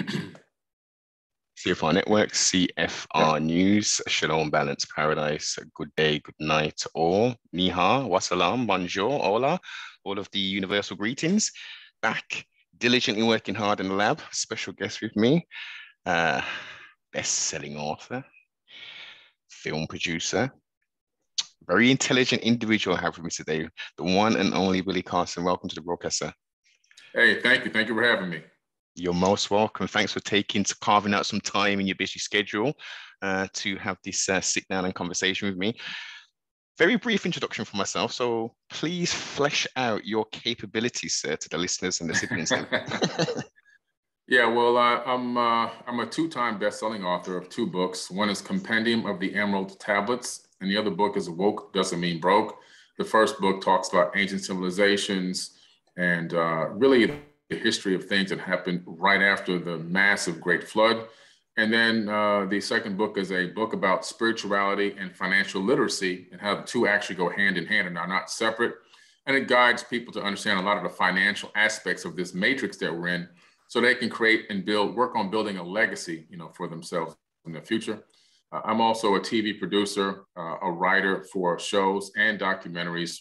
CFR Network, CFR News, Shalom, Balance, Paradise, good day, good night, all. Niha, wasalam, bonjour, hola, all of the universal greetings. Back, diligently working hard in the lab. Special guest with me, uh, best-selling author, film producer, very intelligent individual I have with me today, the one and only Billy Carson. Welcome to the broadcast, sir. Hey, thank you. Thank you for having me. You're most welcome. Thanks for taking to carving out some time in your busy schedule uh, to have this uh, sit down and conversation with me. Very brief introduction for myself. So please flesh out your capabilities, sir, to the listeners and the siblings. yeah, well, uh, I'm I'm a two-time best-selling author of two books. One is Compendium of the Emerald Tablets, and the other book is Woke Doesn't Mean Broke. The first book talks about ancient civilizations and really the history of things that happened right after the massive Great Flood. And then uh, the second book is a book about spirituality and financial literacy and how the two actually go hand in hand and are not separate. And it guides people to understand a lot of the financial aspects of this matrix that we're in so they can create and build, work on building a legacy, you know, for themselves in the future. Uh, I'm also a TV producer, uh, a writer for shows and documentaries,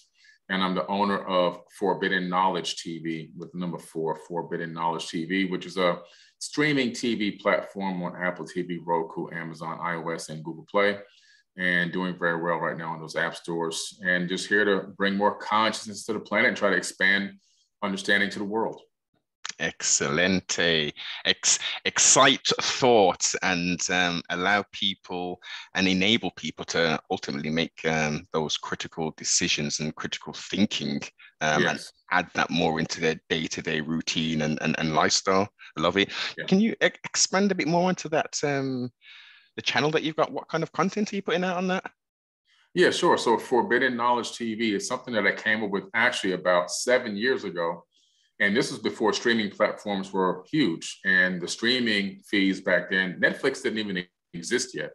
and I'm the owner of Forbidden Knowledge TV with number four, Forbidden Knowledge TV, which is a streaming TV platform on Apple TV, Roku, Amazon, iOS, and Google Play, and doing very well right now in those app stores. And just here to bring more consciousness to the planet and try to expand understanding to the world. Excelente. Ex- excite thoughts and um, allow people and enable people to ultimately make um, those critical decisions and critical thinking um, yes. and add that more into their day-to-day routine and, and, and lifestyle. I love it. Yeah. Can you e- expand a bit more into that, um, the channel that you've got? What kind of content are you putting out on that? Yeah, sure. So Forbidden Knowledge TV is something that I came up with actually about seven years ago and this was before streaming platforms were huge. And the streaming fees back then, Netflix didn't even exist yet.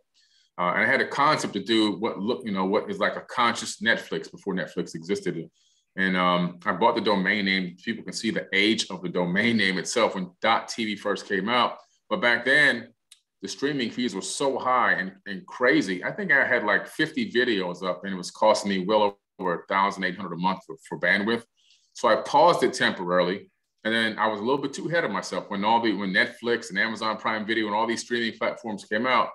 Uh, and I had a concept to do what look, you know, what is like a conscious Netflix before Netflix existed. And um, I bought the domain name. People can see the age of the domain name itself when .tv first came out. But back then, the streaming fees were so high and, and crazy. I think I had like 50 videos up, and it was costing me well over 1,800 a month for, for bandwidth. So I paused it temporarily. And then I was a little bit too ahead of myself when all the when Netflix and Amazon Prime Video and all these streaming platforms came out.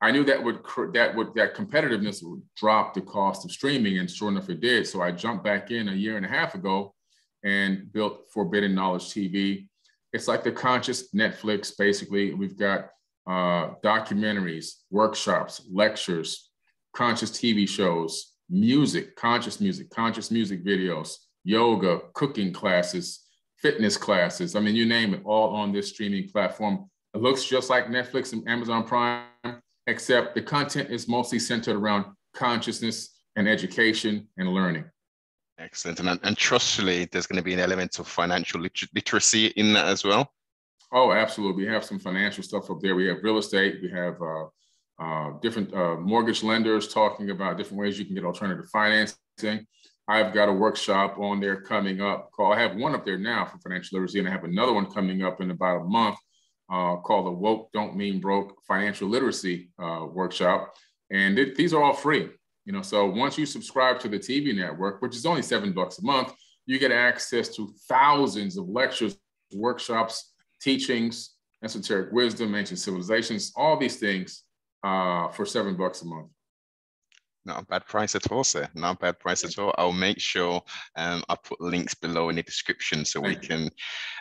I knew that would that would that competitiveness would drop the cost of streaming, and sure enough, it did. So I jumped back in a year and a half ago and built Forbidden Knowledge TV. It's like the conscious Netflix. Basically, we've got uh, documentaries, workshops, lectures, conscious TV shows, music, conscious music, conscious music videos, yoga, cooking classes, fitness classes. I mean, you name it, all on this streaming platform. It looks just like Netflix and Amazon Prime, except the content is mostly centered around consciousness and education and learning. Excellent. And, and trustfully, there's going to be an element of financial liter- literacy in that as well. Oh, absolutely. We have some financial stuff up there. We have real estate. We have uh, uh, different uh, mortgage lenders talking about different ways you can get alternative financing. I've got a workshop on there coming up called, I have one up there now for financial literacy, and I have another one coming up in about a month uh, called the Woke Don't Mean Broke Financial Literacy uh, Workshop. And it, these are all free. You know, so once you subscribe to the TV network, which is only seven bucks a month, you get access to thousands of lectures, workshops, teachings, esoteric wisdom, ancient civilizations, all these things uh, for seven bucks a month. Not a bad price at all, sir. Not a bad price at all. I'll make sure um, I put links below in the description so we can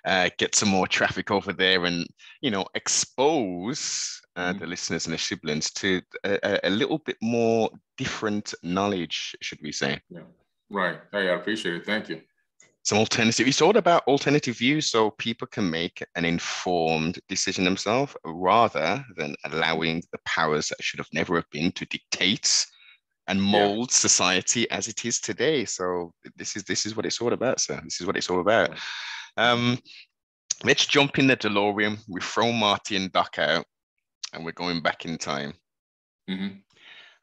uh, get some more traffic over there and, you know, expose uh, mm-hmm. the listeners and the siblings to a, a, little bit more different knowledge, should we say? Yeah, right. Hey, I appreciate it. Thank you. Some alternative. It's all about alternative views, so people can make an informed decision themselves, rather than allowing the powers that should have never have been to dictate and mold yeah. society as it is today. So this is this is what it's all about, sir. This is what it's all about. Um, let's jump in the DeLorean. We throw Marty and Doc out, and we're going back in time. Mm-hmm.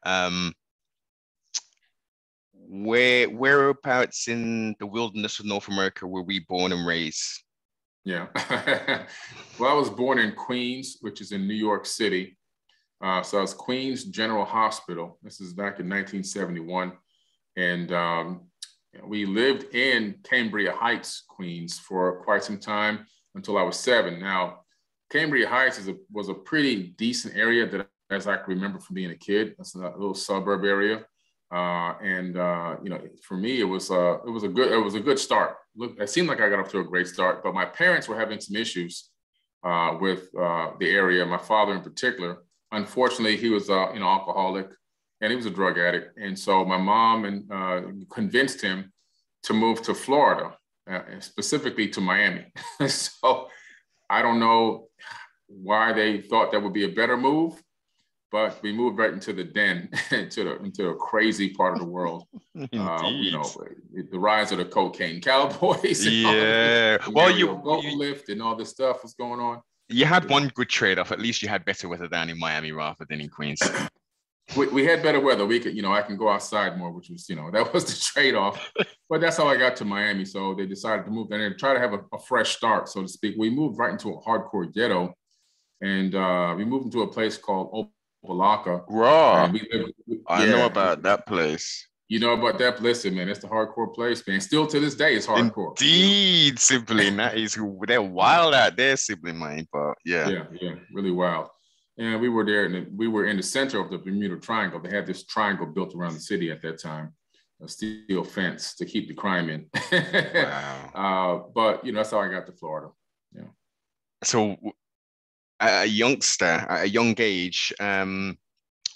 Um, where whereabouts in the wilderness of North America were we born and raised? Yeah. well, I was born in Queens, which is in New York City. Uh, so I was Queens General Hospital. This is back in 1971. And um, we lived in Cambria Heights, Queens for quite some time until I was seven. Now, Cambria Heights is a, was a pretty decent area that as I can remember from being a kid. It's a little suburb area. Uh, and uh, you know, for me, it was uh, it was a good it was a good start. Look, it seemed like I got off to a great start, but my parents were having some issues uh, with uh, the area. My father, in particular, unfortunately, he was uh, you know alcoholic and he was a drug addict, and so my mom and convinced him to move to Florida, specifically to Miami. so I don't know why they thought that would be a better move but we moved right into the den, into the into a crazy part of the world. uh, you know, the rise of the cocaine cowboys. Yeah. well, you boatlift and all this stuff was going on. You had one good trade off. At least you had better weather down in Miami rather than in Queens. we, we had better weather. We could, you know, I can go outside more, which was, you know, that was the trade off. but that's how I got to Miami. So they decided to move there and try to have a, a fresh start, so to speak. We moved right into a hardcore ghetto, and uh, we moved into a place called Opa-locka. Raw. I know about that place. You know about that? Listen, man, it's the hardcore place, man. Still to this day, it's hardcore. Indeed, sibling. That is they're wild out there, sibling, man. But yeah. Yeah, yeah, really wild. And we were there, and we were in the center of the Bermuda Triangle. They had this triangle built around the city at that time, a steel fence to keep the crime in. wow. Uh, but you know, that's how I got to Florida. Yeah. So a youngster at a young age, um,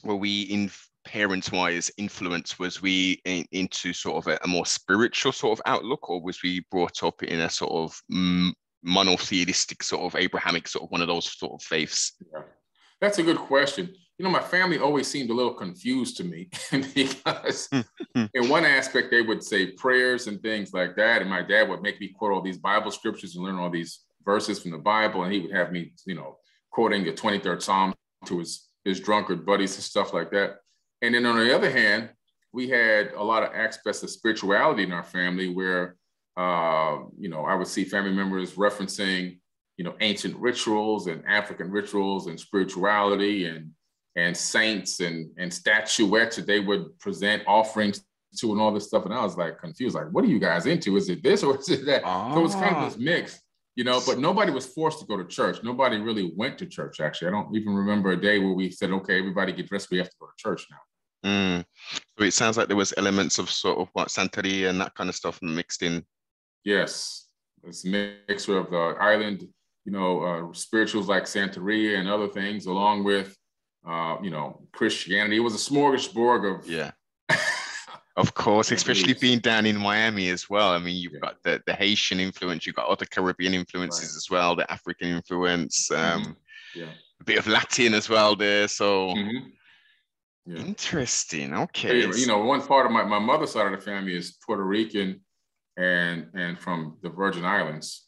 were we in parents wise influence was we in, into sort of a, a, more spiritual sort of outlook or was we brought up in a sort of mm, monotheistic sort of abrahamic sort of one of those sort of faiths yeah. that's a good question you know my family always seemed a little confused to me because in one aspect they would say prayers and things like that and my dad would make me quote all these bible scriptures and learn all these verses from the bible and he would have me you know quoting the 23rd Psalm to his, his drunkard buddies and stuff like that. And then on the other hand, we had a lot of aspects of spirituality in our family where, uh, you know, I would see family members referencing, you know, ancient rituals and African rituals and spirituality and and saints and and statuettes that they would present offerings to and all this stuff. And I was like confused, like, what are you guys into? Is it this or is it that? Oh. So it was kind of this mix you know, but nobody was forced to go to church. Nobody really went to church, actually. I don't even remember a day where we said, okay, everybody get dressed, we have to go to church now. Mm. So it sounds like there was elements of sort of what Santeria and that kind of stuff mixed in. Yes, it's a mixture of the island, you know, uh, spirituals like Santeria and other things, along with, uh, you know, Christianity. It was a smorgasbord of yeah of course, especially being down in Miami as well. I mean, you've yeah. got the, the Haitian influence, you've got other Caribbean influences right. as well, the African influence, mm-hmm. um, yeah. a bit of Latin as well there. So mm-hmm. yeah. interesting. Okay. You know, one part of my, my mother's side of the family is Puerto Rican and and from the Virgin Islands,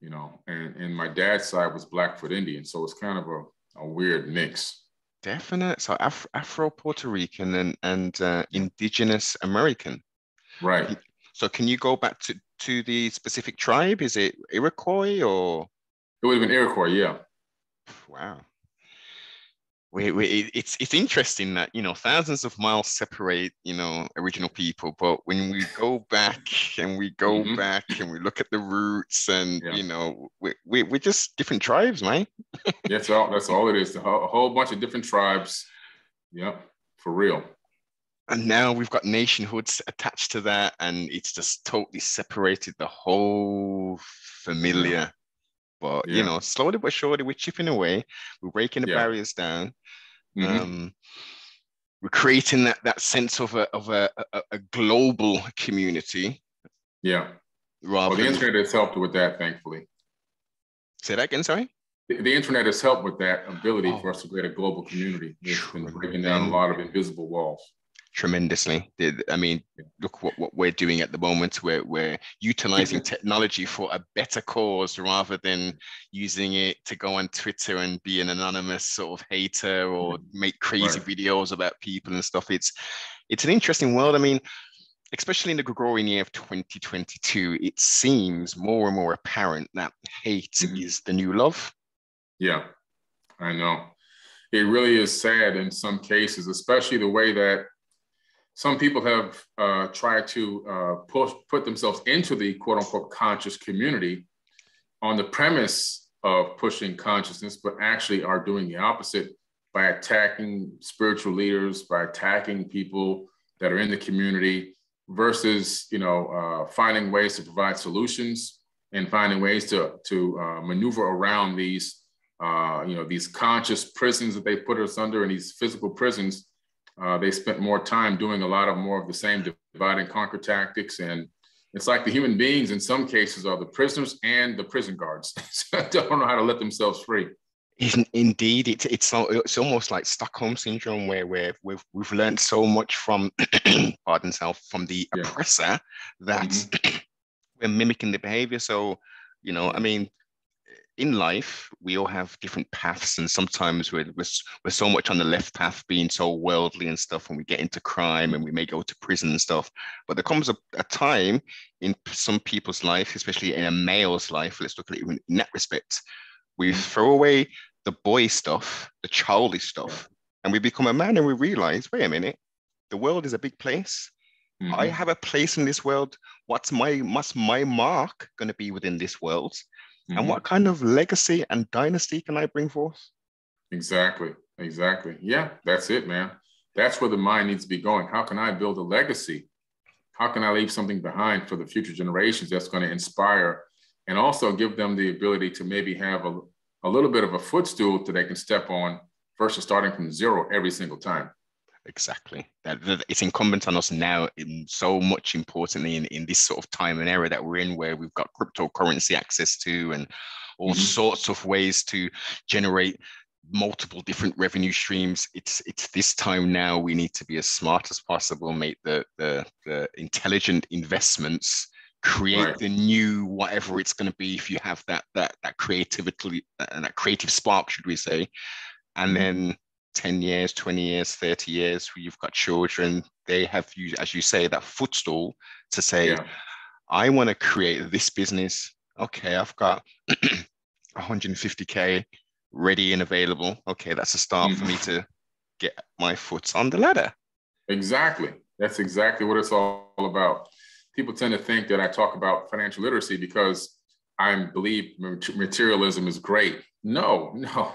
you know, and, and my dad's side was Blackfoot Indian. So it's kind of a, a weird mix. Definite. So Af- Afro Puerto Rican and and uh, Indigenous American. Right. So can you go back to to the specific tribe? Is it Iroquois or? It would have been Iroquois. Yeah. Wow we, we, it's it's interesting that you know thousands of miles separate you know original people, but when we go back and we go mm-hmm. back and we look at the roots and yeah. you know we, we we're just different tribes, man. that's all. That's all it is. A whole, a whole bunch of different tribes. Yep, for real. And now we've got nationhoods attached to that, and it's just totally separated the whole familiar. But yeah. you know, slowly but surely, we're chipping away. We're breaking the yeah. barriers down. Mm-hmm. Um, we're creating that that sense of a of a, a, a global community. Yeah. Rather well, the internet has helped with that, thankfully. Say that again, sorry. The, the internet has helped with that ability oh. for us to create a global community. It's been breaking down a lot of invisible walls tremendously. I mean, look what, what we're doing at the moment. We're, we're utilizing technology for a better cause rather than using it to go on Twitter and be an anonymous sort of hater or make crazy right. videos about people and stuff. It's it's an interesting world. I mean, especially in the growing year of 2022, it seems more and more apparent that hate mm-hmm. is the new love. Yeah, I know. It really is sad in some cases, especially the way that some people have uh, tried to uh, push, put themselves into the quote unquote conscious community on the premise of pushing consciousness, but actually are doing the opposite by attacking spiritual leaders, by attacking people that are in the community, versus you know uh, finding ways to provide solutions and finding ways to to uh, maneuver around these uh, you know these conscious prisons that they put us under and these physical prisons. Uh, they spent more time doing a lot of more of the same divide and conquer tactics and it's like the human beings in some cases are the prisoners and the prison guards so don't know how to let themselves free Indeed, it's it's it's almost like Stockholm syndrome, where where we've we've learned so much from, pardon self, from the yeah. oppressor that mm-hmm. we're mimicking the behavior. So, you know, I mean, in life we all have different paths, and sometimes we're we're, we're so much on the left path, being so worldly and stuff, and we get into crime, and we may go to prison and stuff. But there comes a, a time in some people's life, especially in a male's life. Let's look at it in that respect we throw away the boy stuff, the childish stuff, and we become a man and we realize, wait a minute, the world is a big place. Mm-hmm. I have a place in this world. What's my what's my mark going to be within this world? Mm-hmm. And what kind of legacy and dynasty can I bring forth? Exactly. Exactly. Yeah, that's it, man. That's where the mind needs to be going. How can I build a legacy? How can I leave something behind for the future generations that's going to inspire and also give them the ability to maybe have a, a little bit of a footstool that they can step on versus starting from zero every single time. Exactly. That, that, it's incumbent on us now, in so much importantly, in, in this sort of time and era that we're in, where we've got cryptocurrency access to and all mm-hmm. sorts of ways to generate multiple different revenue streams. It's it's this time now we need to be as smart as possible, make the the, the intelligent investments create right. the new whatever it's going to be if you have that that that creativity and that creative spark should we say and mm-hmm. then 10 years 20 years 30 years you've got children they have you as you say that footstool to say yeah. i want to create this business okay i've got 150k ready and available okay that's a start mm-hmm. for me mm-hmm. to get my foot on the ladder exactly that's exactly what it's all about people tend to think that I talk about financial literacy because I believe materialism is great. No, no.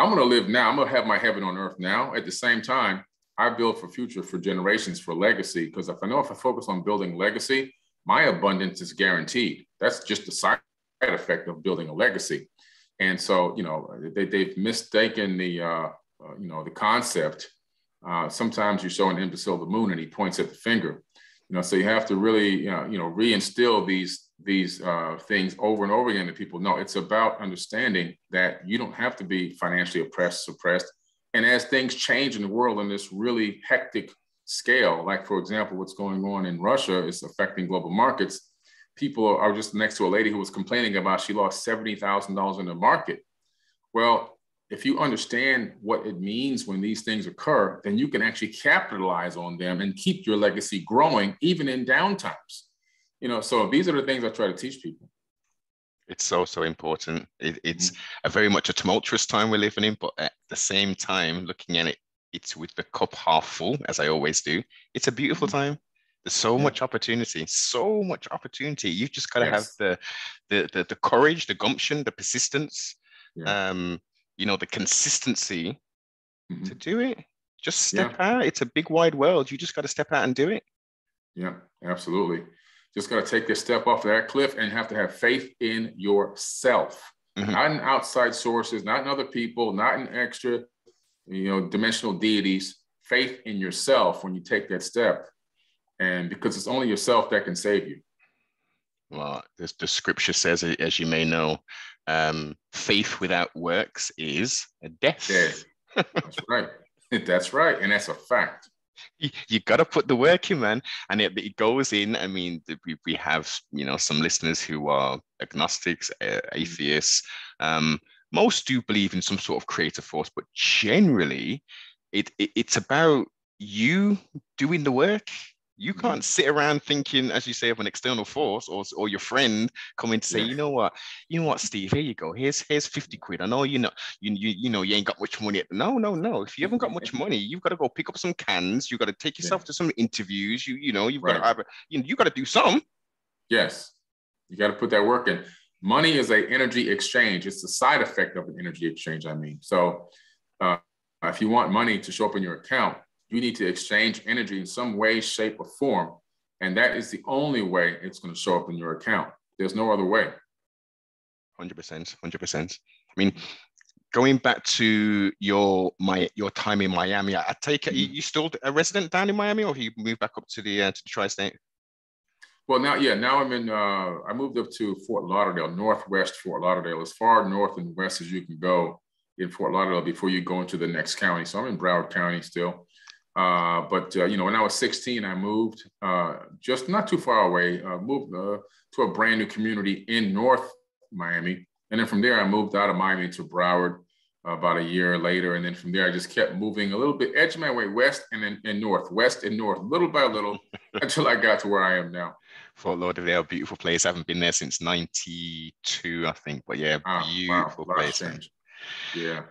I'm going to live now. I'm going to have my heaven on earth now. At the same time, I build for future, for generations, for legacy. Because if I know if I focus on building legacy, my abundance is guaranteed. That's just the side effect of building a legacy. And so, you know, they, they've mistaken the, uh, uh, you know, the concept. Uh, sometimes you show an imbecile the moon and he points at the finger. You know, so you have to really, you know, you know reinstill these these uh, things over and over again to people. No, it's about understanding that you don't have to be financially oppressed, suppressed. And as things change in the world on this really hectic scale, like for example, what's going on in Russia is affecting global markets. People are just next to a lady who was complaining about she lost seventy thousand dollars in the market. Well, if you understand what it means when these things occur, then you can actually capitalize on them and keep your legacy growing even in downtimes. You know, so these are the things I try to teach people. It's so so important. It, it's mm-hmm. a very much a tumultuous time we're living in, but at the same time, looking at it, it's with the cup half full, as I always do. It's a beautiful mm-hmm. time. There's so yeah. much opportunity, so much opportunity. You've just got to yes. have the, the the the courage, the gumption, the persistence. Yeah. Um, you know the consistency mm-hmm. to do it just step yeah. out it's a big wide world you just got to step out and do it yeah absolutely just got to take this step off that cliff and have to have faith in yourself mm-hmm. not in outside sources not in other people not in extra you know dimensional deities faith in yourself when you take that step and because it's only yourself that can save you well this the scripture says as you may know um, faith without works is a death. Yeah, that's right. That's right. And that's a fact. You, you got to put the work in, man. And it, it goes in. I mean, we, we have, you know, some listeners who are agnostics, uh, atheists. Um, most do believe in some sort of creative force, but generally, it, it it's about you doing the work You can't sit around thinking, as you say, of an external force or, or your friend coming to say, yeah. you know what, you know what, Steve, here you go. Here's here's 50 quid. I know you know you, you you know you ain't got much money. No, no, no. If you haven't got much money, you've got to go pick up some cans. You've got to take yourself yeah. to some interviews. You you know, you've right. got to have a, you know, you got to do some. Yes. You got to put that work in. Money is a energy exchange. It's the side effect of an energy exchange, I mean. So uh, if you want money to show up in your account, you need to exchange energy in some way, shape, or form. And that is the only way it's going to show up in your account. There's no other way. 100%. 100%. I mean, going back to your my your time in Miami, I take it mm-hmm. you still a resident down in Miami, or have you moved back up to the uh, to the tri-state? Well, now yeah, now I'm in. Uh, I moved up to Fort Lauderdale, northwest Fort Lauderdale, as far north and west as you can go in Fort Lauderdale before you go into the next county. So I'm in Broward County still. Uh, but uh, you know, when I was 16, I moved uh, just not too far away. Uh, moved uh, to a brand new community in North Miami, and then from there I moved out of Miami to Broward about a year later, and then from there I just kept moving a little bit, edging my way west and then and north, west and north, little by little, until I got to where I am now. Fort Lauderdale, beautiful place. I haven't been there since '92, I think, but yeah, oh, beautiful wow. place. Yeah.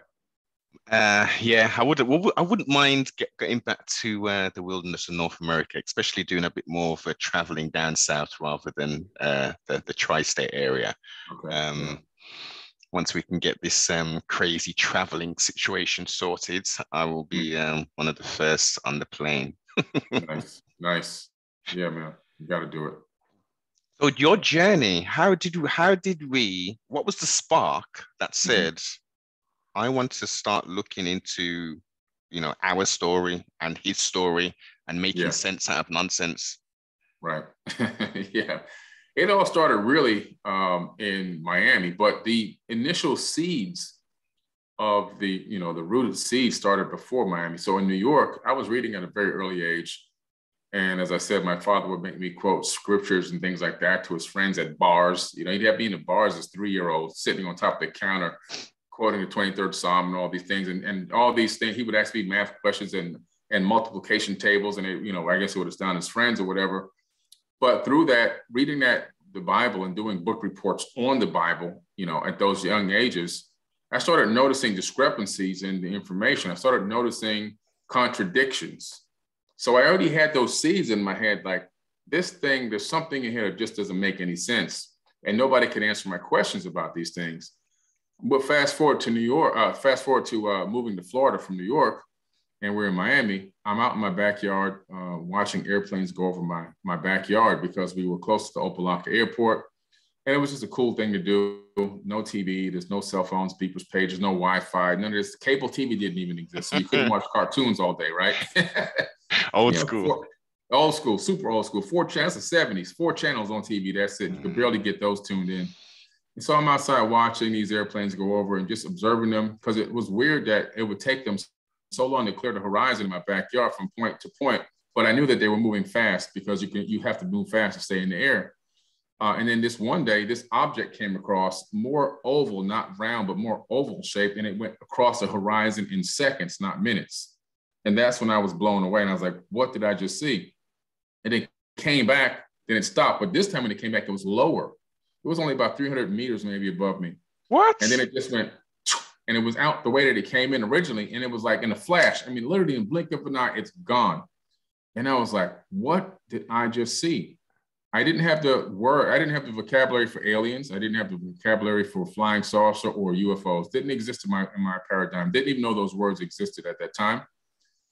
Uh, yeah, I would. I wouldn't mind get, getting back to uh, the wilderness of North America, especially doing a bit more of a traveling down south rather than uh, the, the tri-state area. Okay. Um. Once we can get this um, crazy traveling situation sorted, I will be hmm. um, one of the first on the plane. nice, nice. Yeah, man, you got to do it. So your journey, how did we, how did we? What was the spark that mm-hmm. said? Mm-hmm I want to start looking into, you know, our story and his story and making yeah. sense out of nonsense. Right. yeah. It all started really um, in Miami, but the initial seeds of the, you know, the rooted seeds started before Miami. So in New York, I was reading at a very early age. And as I said, my father would make me quote scriptures and things like that to his friends at bars. You know, he'd have me in the bars as three year old sitting on top of the counter quoting the 23rd Psalm and all these things. And, and all these things, he would ask me math questions and, and multiplication tables. And, it, you know, I guess it would have done his friends or whatever. But through that, reading that, the Bible and doing book reports on the Bible, you know, at those young ages, I started noticing discrepancies in the information. I started noticing contradictions. So I already had those seeds in my head, like this thing, there's something in here that just doesn't make any sense. And nobody could answer my questions about these things. But fast forward to New York, uh, fast forward to uh, moving to Florida from New York, and we're in Miami. I'm out in my backyard uh, watching airplanes go over my, my backyard because we were close to the Opa-locka Airport. And it was just a cool thing to do. No TV, there's no cell phones, people's pages, no Wi-Fi, none of this. Cable TV didn't even exist. So you couldn't watch cartoons all day, right? old you know, school. Four, old school, super old school. Four channels, the 70s, four channels on TV. That's it. You could mm. barely get those tuned in. And so I'm outside watching these airplanes go over and just observing them because it was weird that it would take them so long to clear the horizon in my backyard from point to point. But I knew that they were moving fast because you can you have to move fast to stay in the air. Uh, and then this one day, this object came across more oval, not round, but more oval shaped, and it went across the horizon in seconds, not minutes. And that's when I was blown away. And I was like, what did I just see? And it came back, then it stopped. But this time when it came back, it was lower. It was only about 300 meters maybe above me. What? And then it just went, and it was out the way that it came in originally. And it was like in a flash. I mean, literally in blink of an eye, it's gone. And I was like, what did I just see? I didn't have the word, I didn't have the vocabulary for aliens. I didn't have the vocabulary for flying saucer or UFOs. Didn't exist in my in my paradigm. Didn't even know those words existed at that time.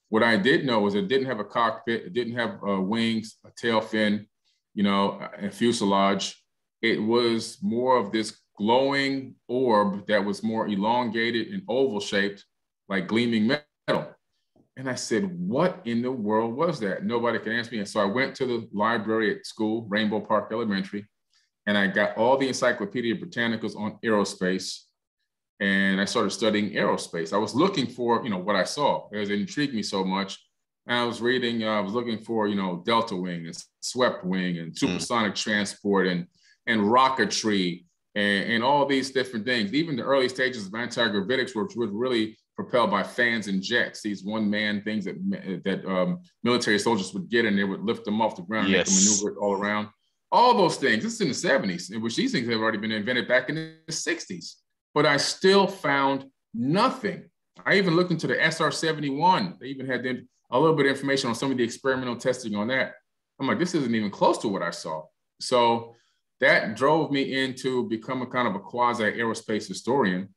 What I did know was it didn't have a cockpit, it didn't have uh, wings, a tail fin, you know, a fuselage it was more of this glowing orb that was more elongated and oval shaped, like gleaming metal. And I said, What in the world was that? Nobody could answer me. And so I went to the library at school, Rainbow Park Elementary, and I got all the Encyclopedia Britannicas on aerospace. And I started studying aerospace. I was looking for, you know, what I saw it intrigued me so much. And I was reading, uh, I was looking for, you know, delta wing and swept wing and hmm. supersonic mm. transport and and rocketry and, and all these different things. Even the early stages of anti-gravitics, which was really propelled by fans and jets. These one-man things that that um, military soldiers would get, and they would lift them off the ground yes. and make them maneuver it all around. All those things. This is in the 70s, in which these things have already been invented back in the 60s. But I still found nothing. I even looked into the SR-71. They even had a little bit of information on some of the experimental testing on that. I'm like, this isn't even close to what I saw. So that drove me into become a kind of a quasi aerospace historian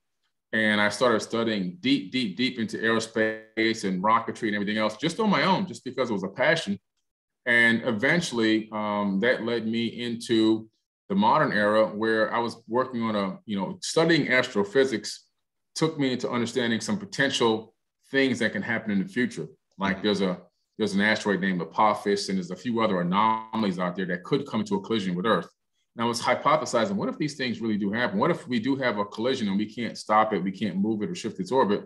and I started studying deep, deep, deep into aerospace and rocketry and everything else just on my own, just because it was a passion. And eventually, um, that led me into the modern era where I was working on a, you know, studying astrophysics took me into understanding some potential things that can happen in the future. Like there's a there's an asteroid named Apophis, and there's a few other anomalies out there that could come into a collision with Earth. And I was hypothesizing, what if these things really do happen? What if we do have a collision and we can't stop it, we can't move it or shift its orbit?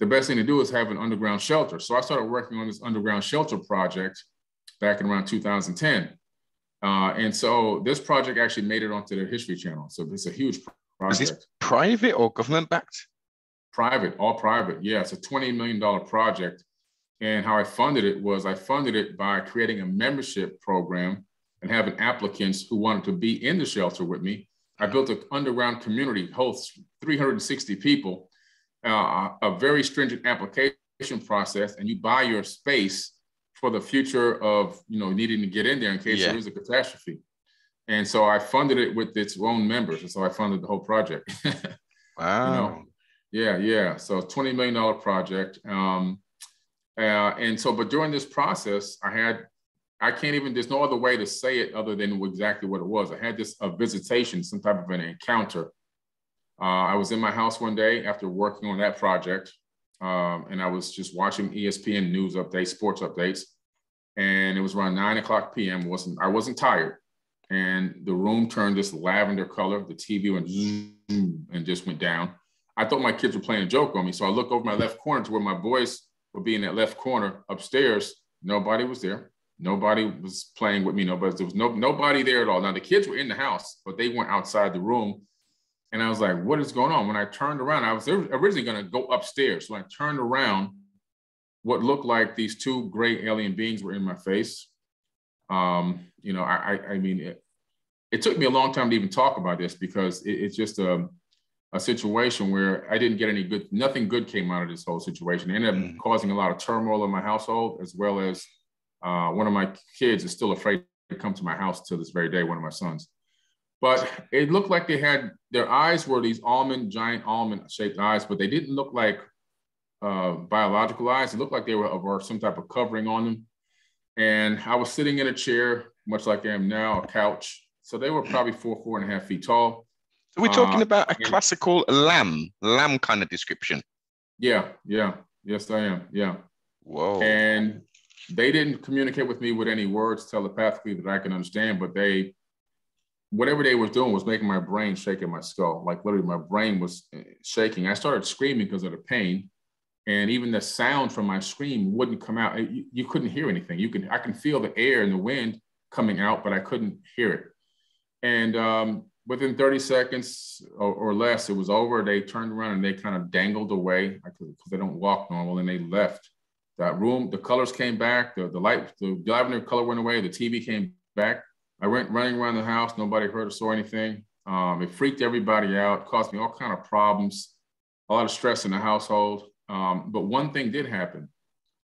The best thing to do is have an underground shelter. So I started working on this underground shelter project back in around 2010. Uh, and so this project actually made it onto the History Channel. So it's a huge project. Is this private or government backed? Private, all private. Yeah, it's a $20 million project. And how I funded it was I funded it by creating a membership program and having applicants who wanted to be in the shelter with me. I built an underground community, hosts 360 people, uh, a very stringent application process, and you buy your space for the future of you know needing to get in there in case yeah. there is a catastrophe. And so I funded it with its own members, and so I funded the whole project. wow. You know, yeah, yeah. So $20 million project. Um, uh, and so, but during this process, I had I can't even, there's no other way to say it other than exactly what it was. I had this a visitation, some type of an encounter. Uh, I was in my house one day after working on that project, um, and I was just watching ESPN news updates, sports updates, and it was around nine o'clock p.m. wasn't I wasn't tired, and the room turned this lavender color. The TV went and just went down. I thought my kids were playing a joke on me, so I look over my left corner to where my boys were being in that left corner upstairs. Nobody was there. Nobody was playing with me. Nobody, there was no nobody there at all. Now the kids were in the house, but they went outside the room. And I was like, what is going on? When I turned around, I was originally going to go upstairs. So I turned around, what looked like these two gray alien beings were in my face. Um, you know, I, I, I mean, it, it, took me a long time to even talk about this because it, it's just a, a situation where I didn't get any good, nothing good came out of this whole situation. It ended up mm. causing a lot of turmoil in my household, as well as uh, one of my kids is still afraid to come to my house to this very day, one of my sons. But it looked like they had their eyes were these almond, giant almond shaped eyes, but they didn't look like uh, biological eyes. It looked like they were of some type of covering on them. And I was sitting in a chair, much like I am now, a couch. So they were probably four, four and a half feet tall. So we're talking uh, about a classical Lam, Lam kind of description. Yeah, yeah, yes, I am. Yeah. Whoa. And they didn't communicate with me with any words telepathically that I can understand, but they, whatever they were doing was making my brain shake in my skull. Like literally, my brain was uh, shaking. I started screaming because of the pain, and even the sound from my scream wouldn't come out. You, you couldn't hear anything. You can I can feel the air and the wind coming out, but I couldn't hear it. And um, within 30 seconds or, or, less, it was over. They turned around and they kind of dangled away because they don't walk normal, and they left that room, the colors came back, the, the light, the lavender color went away, the TV came back. I went running around the house. Nobody heard or saw anything. Um, it freaked everybody out, caused me all kind of problems, a lot of stress in the household. Um, but one thing did happen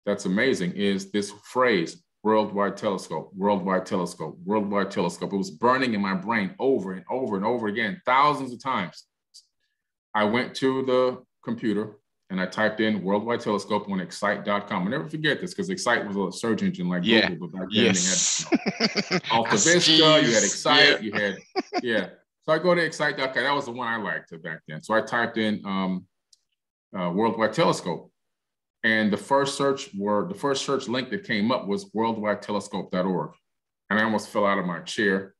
that's amazing is this phrase, worldwide telescope, worldwide telescope, worldwide telescope. It was burning in my brain over and over and over again, thousands of times. I went to the computer, and I typed in worldwide telescope on excite.com. I'll never forget this because Excite was a search engine like yeah. Google, but back then yes. they had you know, Alta Vista, you had Excite, yeah. you had, yeah. So I go to excite.com. That was the one I liked back then. So I typed in um, uh, worldwide telescope. And the first search word, the first search link that came up was worldwide worldwidetelescope.org. And I almost fell out of my chair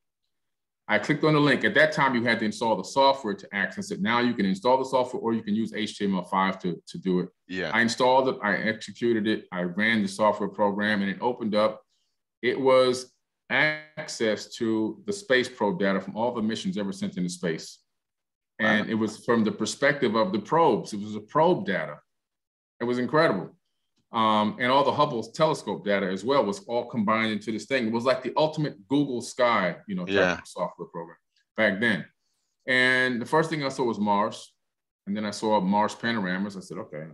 I clicked on the link. At that time, you had to install the software to access it. Now you can install the software or you can use HTML5 to, to do it. Yeah. I installed it, I executed it, I ran the software program, and it opened up. It was access to the space probe data from all the missions ever sent into space. And wow. it was from the perspective of the probes. It was a probe data. It was incredible. Um, and all the Hubble telescope data as well was all combined into this thing. It was like the ultimate Google Sky, you know, yeah. software program back then. And the first thing I saw was Mars, and then I saw Mars panoramas. I said, okay.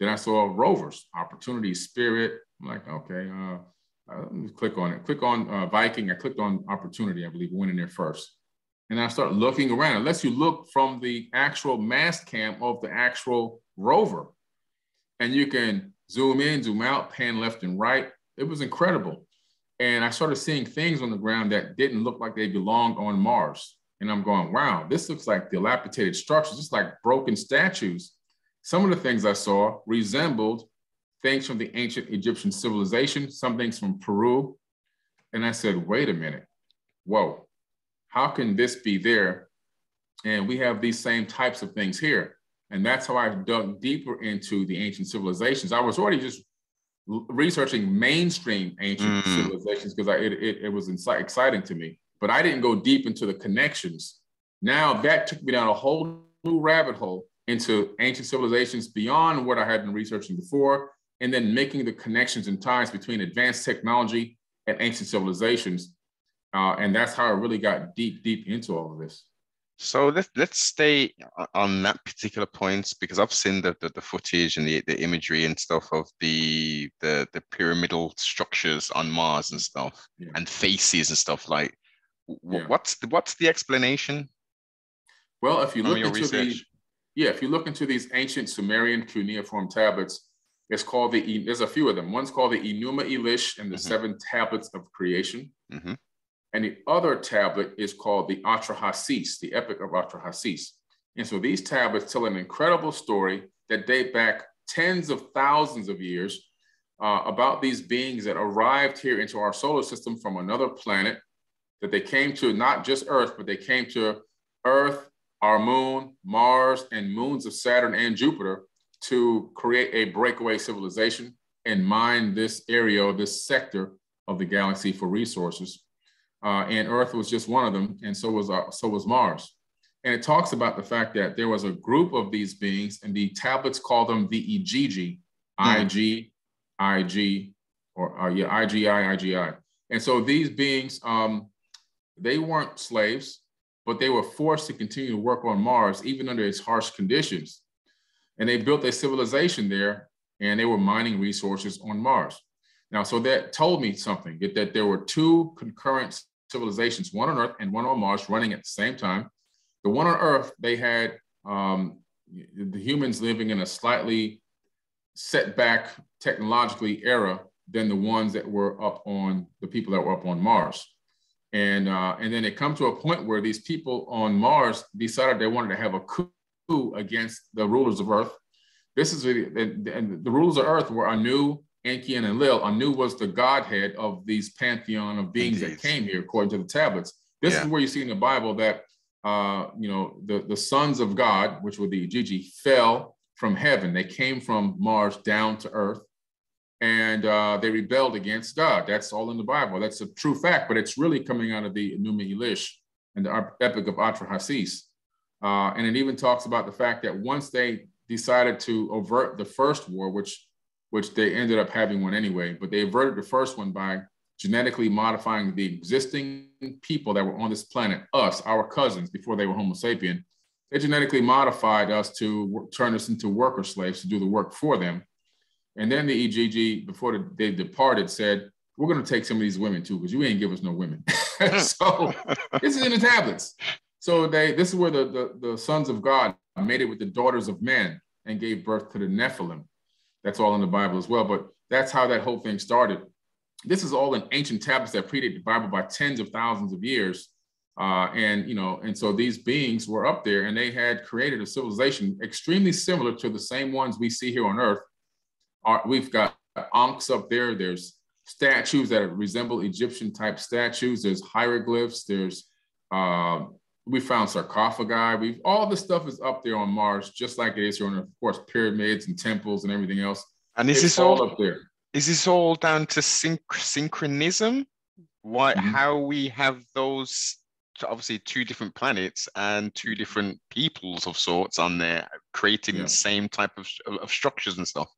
Then I saw rovers, Opportunity, Spirit. I'm like, okay, uh, uh, let me click on it. Click on uh, Viking. I clicked on Opportunity. I believe went in there first, and I start looking around. It lets you look from the actual mast cam of the actual rover, and you can zoom in, zoom out, pan left and right. It was incredible. And I started seeing things on the ground that didn't look like they belonged on Mars. And I'm going, wow, this looks like dilapidated structures, just like broken statues. Some of the things I saw resembled things from the ancient Egyptian civilization, some things from Peru. And I said, wait a minute, whoa, how can this be there? And we have these same types of things here. And that's how I dug deeper into the ancient civilizations. I was already just researching mainstream ancient mm. civilizations because it, it, it was exciting to me, but I didn't go deep into the connections. Now that took me down a whole new rabbit hole into ancient civilizations beyond what I had been researching before, and then making the connections and ties between advanced technology and ancient civilizations. Uh, and that's how I really got deep, deep into all of this. So let's let's stay on that particular point because I've seen the, the, the, footage and the, the imagery and stuff of the the the pyramidal structures on Mars and stuff yeah. and faces and stuff like yeah. what's the, what's the explanation? Well, if you look into the yeah, if you look into these ancient Sumerian cuneiform tablets, it's called the there's a few of them. One's called the Enuma Elish and the mm-hmm. seven tablets of creation. Mm-hmm. And the other tablet is called the Atrahasis, the Epic of Atrahasis. And so these tablets tell an incredible story that date back tens of thousands of years uh, about these beings that arrived here into our solar system from another planet, that they came to not just Earth, but they came to Earth, our moon, Mars, and moons of Saturn and Jupiter to create a breakaway civilization and mine this area, this sector of the galaxy for resources uh, and Earth was just one of them, and so was uh, so was Mars. And it talks about the fact that there was a group of these beings, and the tablets call them the Igigi, I G, I G, or uh, yeah, I G I I G I. And so these beings, um, they weren't slaves, but they were forced to continue to work on Mars even under its harsh conditions. And they built a civilization there, and they were mining resources on Mars. Now, so that told me something that there were two concurrent civilizations, one on Earth and one on Mars, running at the same time. The one on Earth, they had um, the humans living in a slightly setback technologically era than the ones that were up on the people that were up on Mars. And, uh, and then it come to a point where these people on Mars decided they wanted to have a coup against the rulers of Earth. This is really, and the rulers of Earth were Anu, Enki and Enlil, Anu was the godhead of these pantheon of beings Indeed. that came here, according to the tablets. This yeah. is where you see in the Bible that uh, you know the, the sons of God, which were the Igigi, fell from heaven. They came from Mars down to earth, and uh, they rebelled against God. That's all in the Bible. That's a true fact, but it's really coming out of the Enuma Elish and the Epic of Atrahasis. Uh, and it even talks about the fact that once they decided to avert the first war, which which they ended up having one anyway, but they averted the first one by genetically modifying the existing people that were on this planet, us, our cousins, before they were Homo sapien. They genetically modified us to turn us into worker slaves to do the work for them. And then the Igigi, before they departed, said, We're going to take some of these women too, because you ain't give us no women. so this is in the tablets. So they this is where the, the, the sons of God made it with the daughters of men and gave birth to the Nephilim. That's all in the Bible as well. But that's how that whole thing started. This is all in ancient tablets that predate the Bible by tens of thousands of years. Uh, and you know, and so these beings were up there, and they had created a civilization extremely similar to the same ones we see here on Earth. Our, we've got ankhs up there. There's statues that resemble Egyptian type statues. There's hieroglyphs. There's uh, we found sarcophagi. We've all this stuff is up there on Mars, just like it is here on. Of course, pyramids and temples and everything else. And is this all, all, up there? Is this all down to synch- synchronism? Why? Mm-hmm. How we have those? Obviously, two different planets and two different peoples of sorts on there, creating yeah. the same type of, of structures and stuff.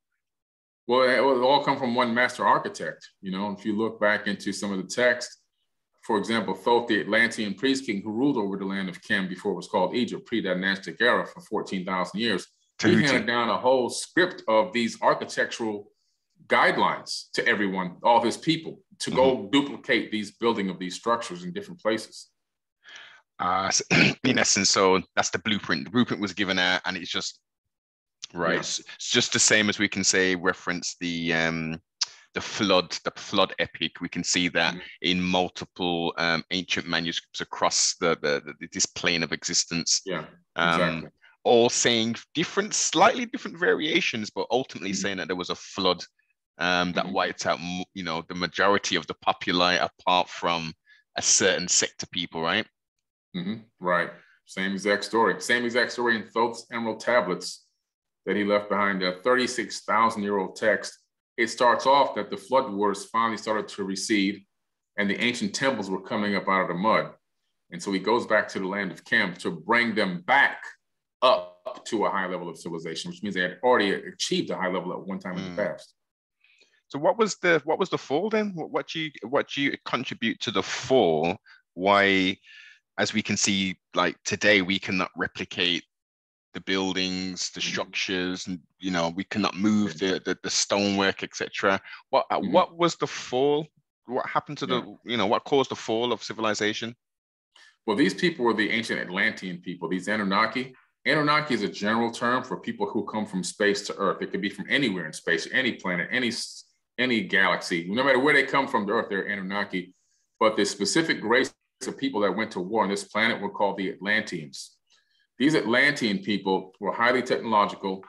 Well, it all come from one master architect. You know, if you look back into some of the text, for example, Thoth, the Atlantean priest king who ruled over the land of Chem before it was called Egypt, pre-dynastic era for 14,000 years, he handed down a whole script of these architectural guidelines to everyone, all his people, to go mm-hmm. duplicate these building of these structures in different places. Uh, in essence, so that's the blueprint. The blueprint was given out, and it's just right. Yeah. It's, it's, just the same as we can say reference the um, the flood, the flood epic. We can see that mm-hmm. in multiple um, ancient manuscripts across the, the, the, this plane of existence. Yeah, um, exactly. All saying different, slightly different variations, but ultimately mm-hmm. saying that there was a flood um, that mm-hmm. wiped out, you know, the majority of the populi apart from a certain sect of people, right? Mm-hmm. Right. Same exact story. Same exact story in Thoth's Emerald Tablets that he left behind, a 36,000 year old text. It starts off that the flood waters finally started to recede and the ancient temples were coming up out of the mud. And so he goes back to the land of Kem to bring them back up to a high level of civilization, which means they had already achieved a high level at one time mm. in the mm. past. So what was the what was the fall then? What, what do you what do you contribute to the fall? Why, as we can see, like today, we cannot replicate the buildings, the mm-hmm. structures, and you know we cannot move the the, the stonework, etc. What mm-hmm. what was the fall? What happened to the you know what caused the fall of civilization? Well, these people were the ancient Atlantean people. These Anunnaki. Anunnaki is a general term for people who come from space to Earth. It could be from anywhere in space, any planet, any any galaxy, no matter where they come from the Earth, they're Anunnaki. But the specific race of people that went to war on this planet were called the Atlanteans. These Atlantean people were highly technological.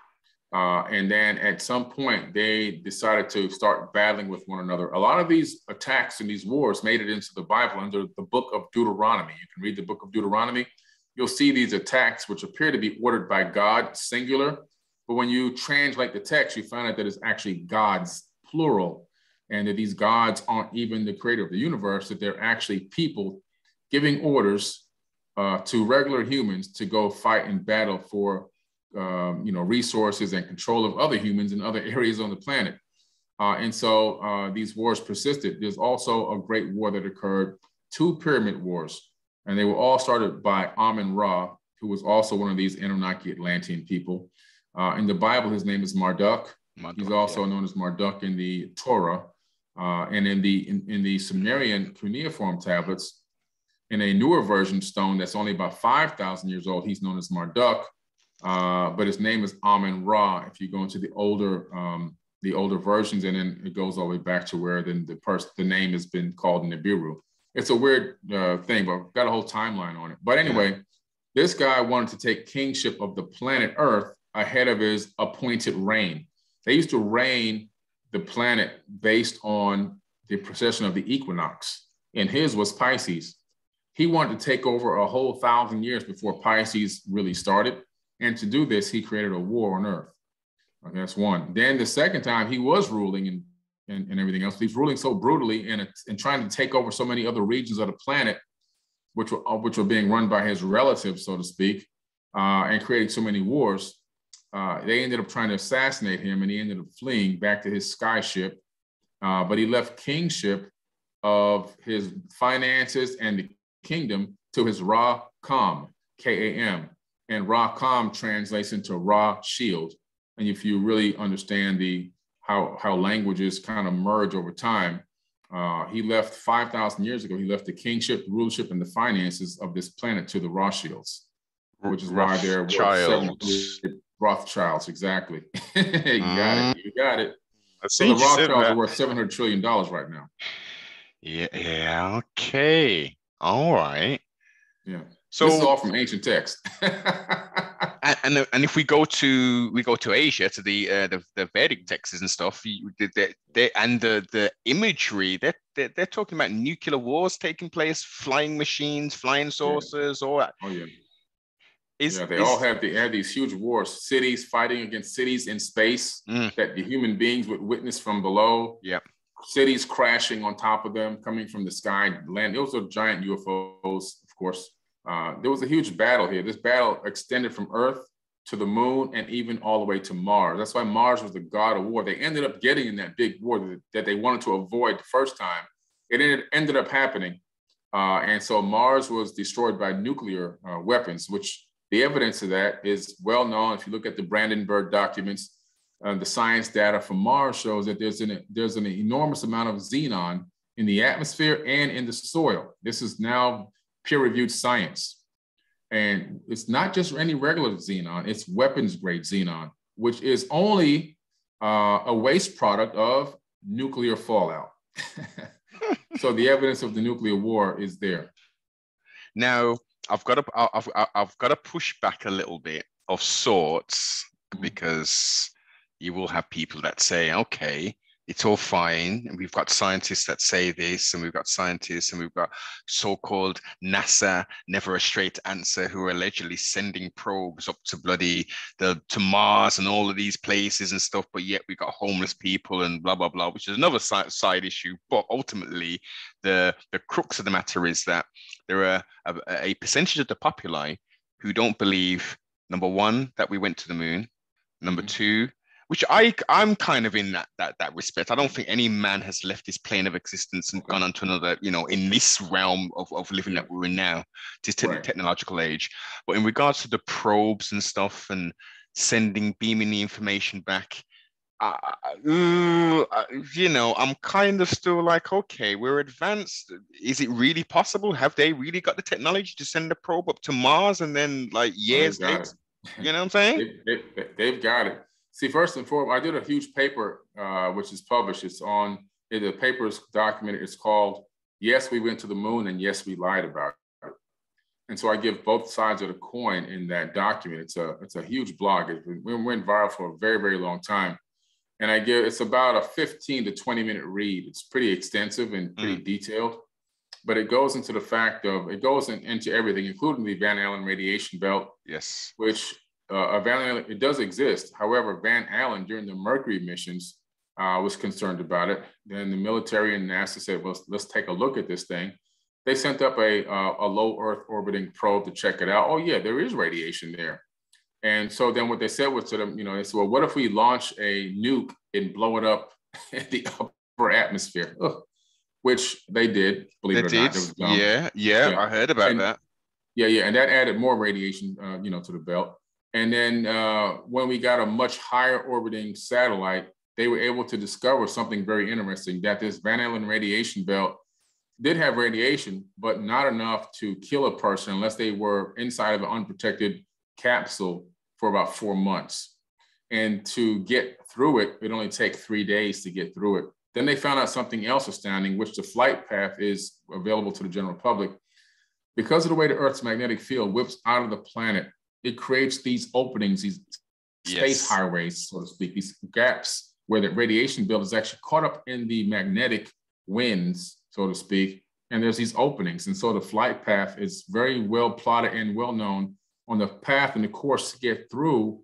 Uh, and then at some point, they decided to start battling with one another. A lot of these attacks and these wars made it into the Bible under the book of Deuteronomy. You can read the book of Deuteronomy. You'll see these attacks, which appear to be ordered by God, singular. But when you translate the text, you find out that it's actually God's plural, and that these gods aren't even the creator of the universe, that they're actually people giving orders uh, to regular humans to go fight and battle for um, you know resources and control of other humans in other areas on the planet. Uh, and so uh, these wars persisted. There's also a great war that occurred, two pyramid wars, and they were all started by Amun Ra, who was also one of these Anunnaki Atlantean people. Uh, in the Bible, his name is Marduk. Marduk, He's also yeah. known as Marduk in the Torah. Uh, and in the in, in, the Sumerian cuneiform tablets, in a newer version stone that's only about 5,000 years old, he's known as Marduk, uh, but his name is Amun Ra. If you go into the older um, the older versions, and then it goes all the way back to where then the person the name has been called Nibiru. It's a weird uh, thing, but I've got a whole timeline on it. But anyway, yeah. this guy wanted to take kingship of the planet Earth ahead of his appointed reign. They used to reign the planet based on the precession of the equinox, and his was Pisces. He wanted to take over a whole thousand years before Pisces really started. And to do this, he created a war on Earth. Okay, that's one. Then the second time he was ruling and, and, and everything else, he's ruling so brutally and, and trying to take over so many other regions of the planet, which were, which were being run by his relatives, so to speak, uh, and creating so many wars uh, they ended up trying to assassinate him and he ended up fleeing back to his skyship. Uh, but he left kingship of his finances and the kingdom to his Ra Kam, K A M. And Ra Kam translates into Ra Shield. And if you really understand the how, how languages kind of merge over time, uh, he left 5,000 years ago, he left the kingship, the rulership, and the finances of this planet to the Rothschilds, which is why they're Rothschilds, Rothschilds, exactly. you got it. Mm-hmm. You got it. I So the Rothschilds are worth seven hundred trillion dollars right now. Yeah. Yeah. Okay. All right. Yeah. So this is all from ancient text. and, and and if we go to we go to Asia to the uh, the, the Vedic texts and stuff, they, they, and the the imagery they're, they're, they're talking about nuclear wars taking place, flying machines, flying saucers, yeah. all that. Oh yeah. Is, yeah, they is, all have they have these huge wars, cities fighting against cities in space mm. that the human beings would witness from below. Yeah, cities crashing on top of them, coming from the sky, land. Those are giant UFOs, of course. Uh, there was a huge battle here. This battle extended from Earth to the moon, and even all the way to Mars. That's why Mars was the god of war. They ended up getting in that big war that, they wanted to avoid the first time. It ended, ended up happening. Uh, and so Mars was destroyed by nuclear uh, weapons, which the evidence of that is well known. If you look at the Brandenburg documents, uh, the science data from Mars shows that there's an, there's an enormous amount of xenon in the atmosphere and in the soil. This is now peer-reviewed science. And it's not just any regular xenon, it's weapons grade xenon, which is only uh, a waste product of nuclear fallout. so the evidence of the nuclear war is there. Now, I've got to I've, I've got to push back a little bit of sorts mm-hmm. because you will have people that say, okay, it's all fine. And we've got scientists that say this, and we've got scientists, and we've got so-called NASA, never a straight answer, who are allegedly sending probes up to bloody the to Mars and all of these places and stuff. But yet we've got homeless people and blah blah blah, which is another side, side issue. But ultimately, the the crux of the matter is that there are a, a percentage of the populi who don't believe number one that we went to the moon, number mm-hmm. two which I I'm kind of in that that that respect. I don't think any man has left this plane of existence and gone on to another, you know, in this realm of, of living that we're in now, this te- right. technological age. But in regards to the probes and stuff and sending, beaming the information back, uh, uh, you know, I'm kind of still like, okay, we're advanced. Is it really possible? Have they really got the technology to send a probe up to Mars and then like years later? You know what I'm saying? they, they, they've got it. See, first and foremost, I did a huge paper, uh, which is published. It's on, the paper is documented. It's called, Yes, We Went to the Moon and Yes, We Lied About It. And so I give both sides of the coin in that document. It's a, it's a huge blog. It went viral for a very, very long time. And I give, it's about a 15 to 20 minute read. It's pretty extensive and pretty mm. detailed, but it goes into the fact of, it goes in, into everything, including the Van Allen radiation belt. Yes. Which uh, Van Allen, it does exist. However, Van Allen during the Mercury missions uh, was concerned about it. Then the military and NASA said, well, let's take a look at this thing. They sent up a, uh, a low Earth orbiting probe to check it out. Oh yeah, there is radiation there. And so then what they said was to them, you know, they said, well, what if we launch a nuke and blow it up in the upper atmosphere? Ugh. Which they did, believe they it or did. not. Yeah, yeah, yeah, I heard about and, that. Yeah, yeah, and that added more radiation, uh, you know, to the belt. And then uh, when we got a much higher orbiting satellite, they were able to discover something very interesting that this Van Allen radiation belt did have radiation, but not enough to kill a person unless they were inside of an unprotected capsule for about four months. And to get through it, it only take three days to get through it. Then they found out something else astounding, which the flight path is available to the general public. Because of the way the Earth's magnetic field whips out of the planet it creates these openings, these space yes. highways, so to speak, these gaps where the radiation belt is actually caught up in the magnetic winds, so to speak. And there's these openings. And so the flight path is very well plotted and well known on the path and the course to get through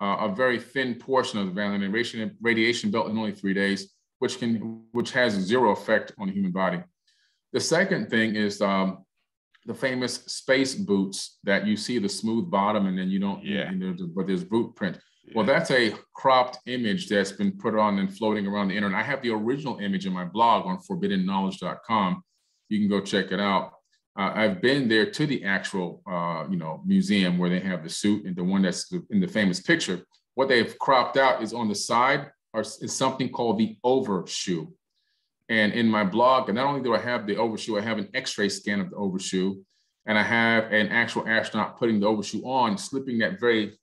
uh, a very thin portion of the Van Allen radiation, radiation belt in only three days, which can which has zero effect on the human body. The second thing is um, the famous space boots that you see the smooth bottom and then you don't, yeah. You know, but there's boot print. Yeah. Well, that's a cropped image that's been put on and floating around the internet. I have the original image in my blog on 4biddenknowledge.com. You can go check it out. Uh, I've been there to the actual, uh, you know, museum where they have the suit and the one that's in the famous picture. What they've cropped out is on the side or is something called the overshoe. And in my blog, and not only do I have the overshoe, I have an x-ray scan of the overshoe, and I have an actual astronaut putting the overshoe on, slipping that very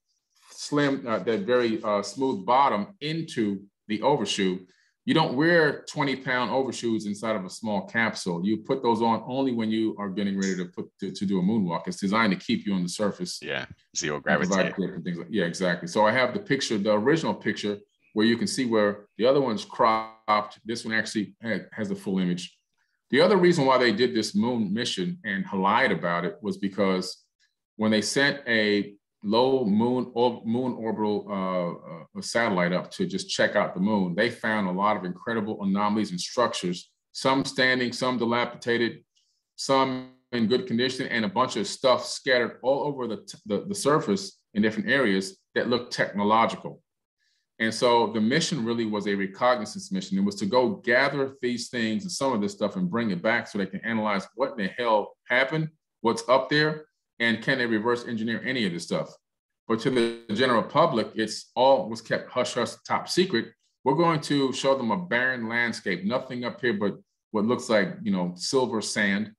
slim, uh, that very uh, smooth bottom into the overshoe. You don't wear 20 pound overshoes inside of a small capsule. You put those on only when you are getting ready to put to, to do a moonwalk. It's designed to keep you on the surface. Yeah, zero gravity. And things like, yeah, exactly. So I have the picture, the original picture where you can see where the other one's cropped. This one actually has the full image. The other reason why they did this moon mission and lied about it was because when they sent a low moon or moon orbital uh, uh, satellite up to just check out the moon, they found a lot of incredible anomalies and structures, some standing, some dilapidated, some in good condition, and a bunch of stuff scattered all over the, the, the surface in different areas that looked technological. And so the mission really was a recognizance mission. It was to go gather these things and some of this stuff and bring it back so they can analyze what in the hell happened, what's up there, and can they reverse engineer any of this stuff. But to the general public, it's all was kept hush hush top secret. We're going to show them a barren landscape, nothing up here but what looks like you know silver sand.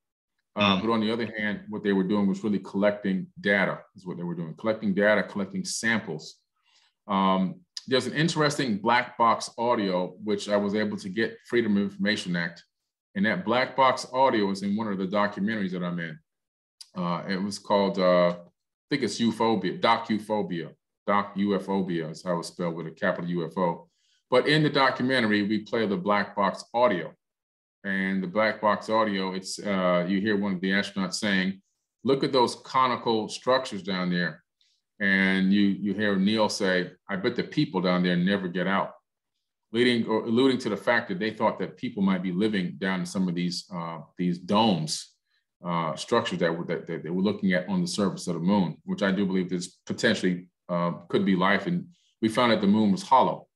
Uh, mm. But on the other hand, what they were doing was really collecting data. Is what they were doing, collecting data, collecting samples. Um, there's an interesting black box audio, which I was able to get Freedom of Information Act. And that black box audio is in one of the documentaries that I'm in. Uh, it was called, uh, I think it's Uphobia, Docuphobia. Doc Uphobia is how it's spelled with a capital UFO. But in the documentary, we play the black box audio. And the black box audio, it's uh, you hear one of the astronauts saying, look at those conical structures down there and you you hear Neil say, "I bet the people down there never get out," leading or alluding to the fact that they thought that people might be living down in some of these uh, these domes uh, structures that, were, that, that they were looking at on the surface of the moon, which I do believe this potentially uh, could be life. And we found that the moon was hollow.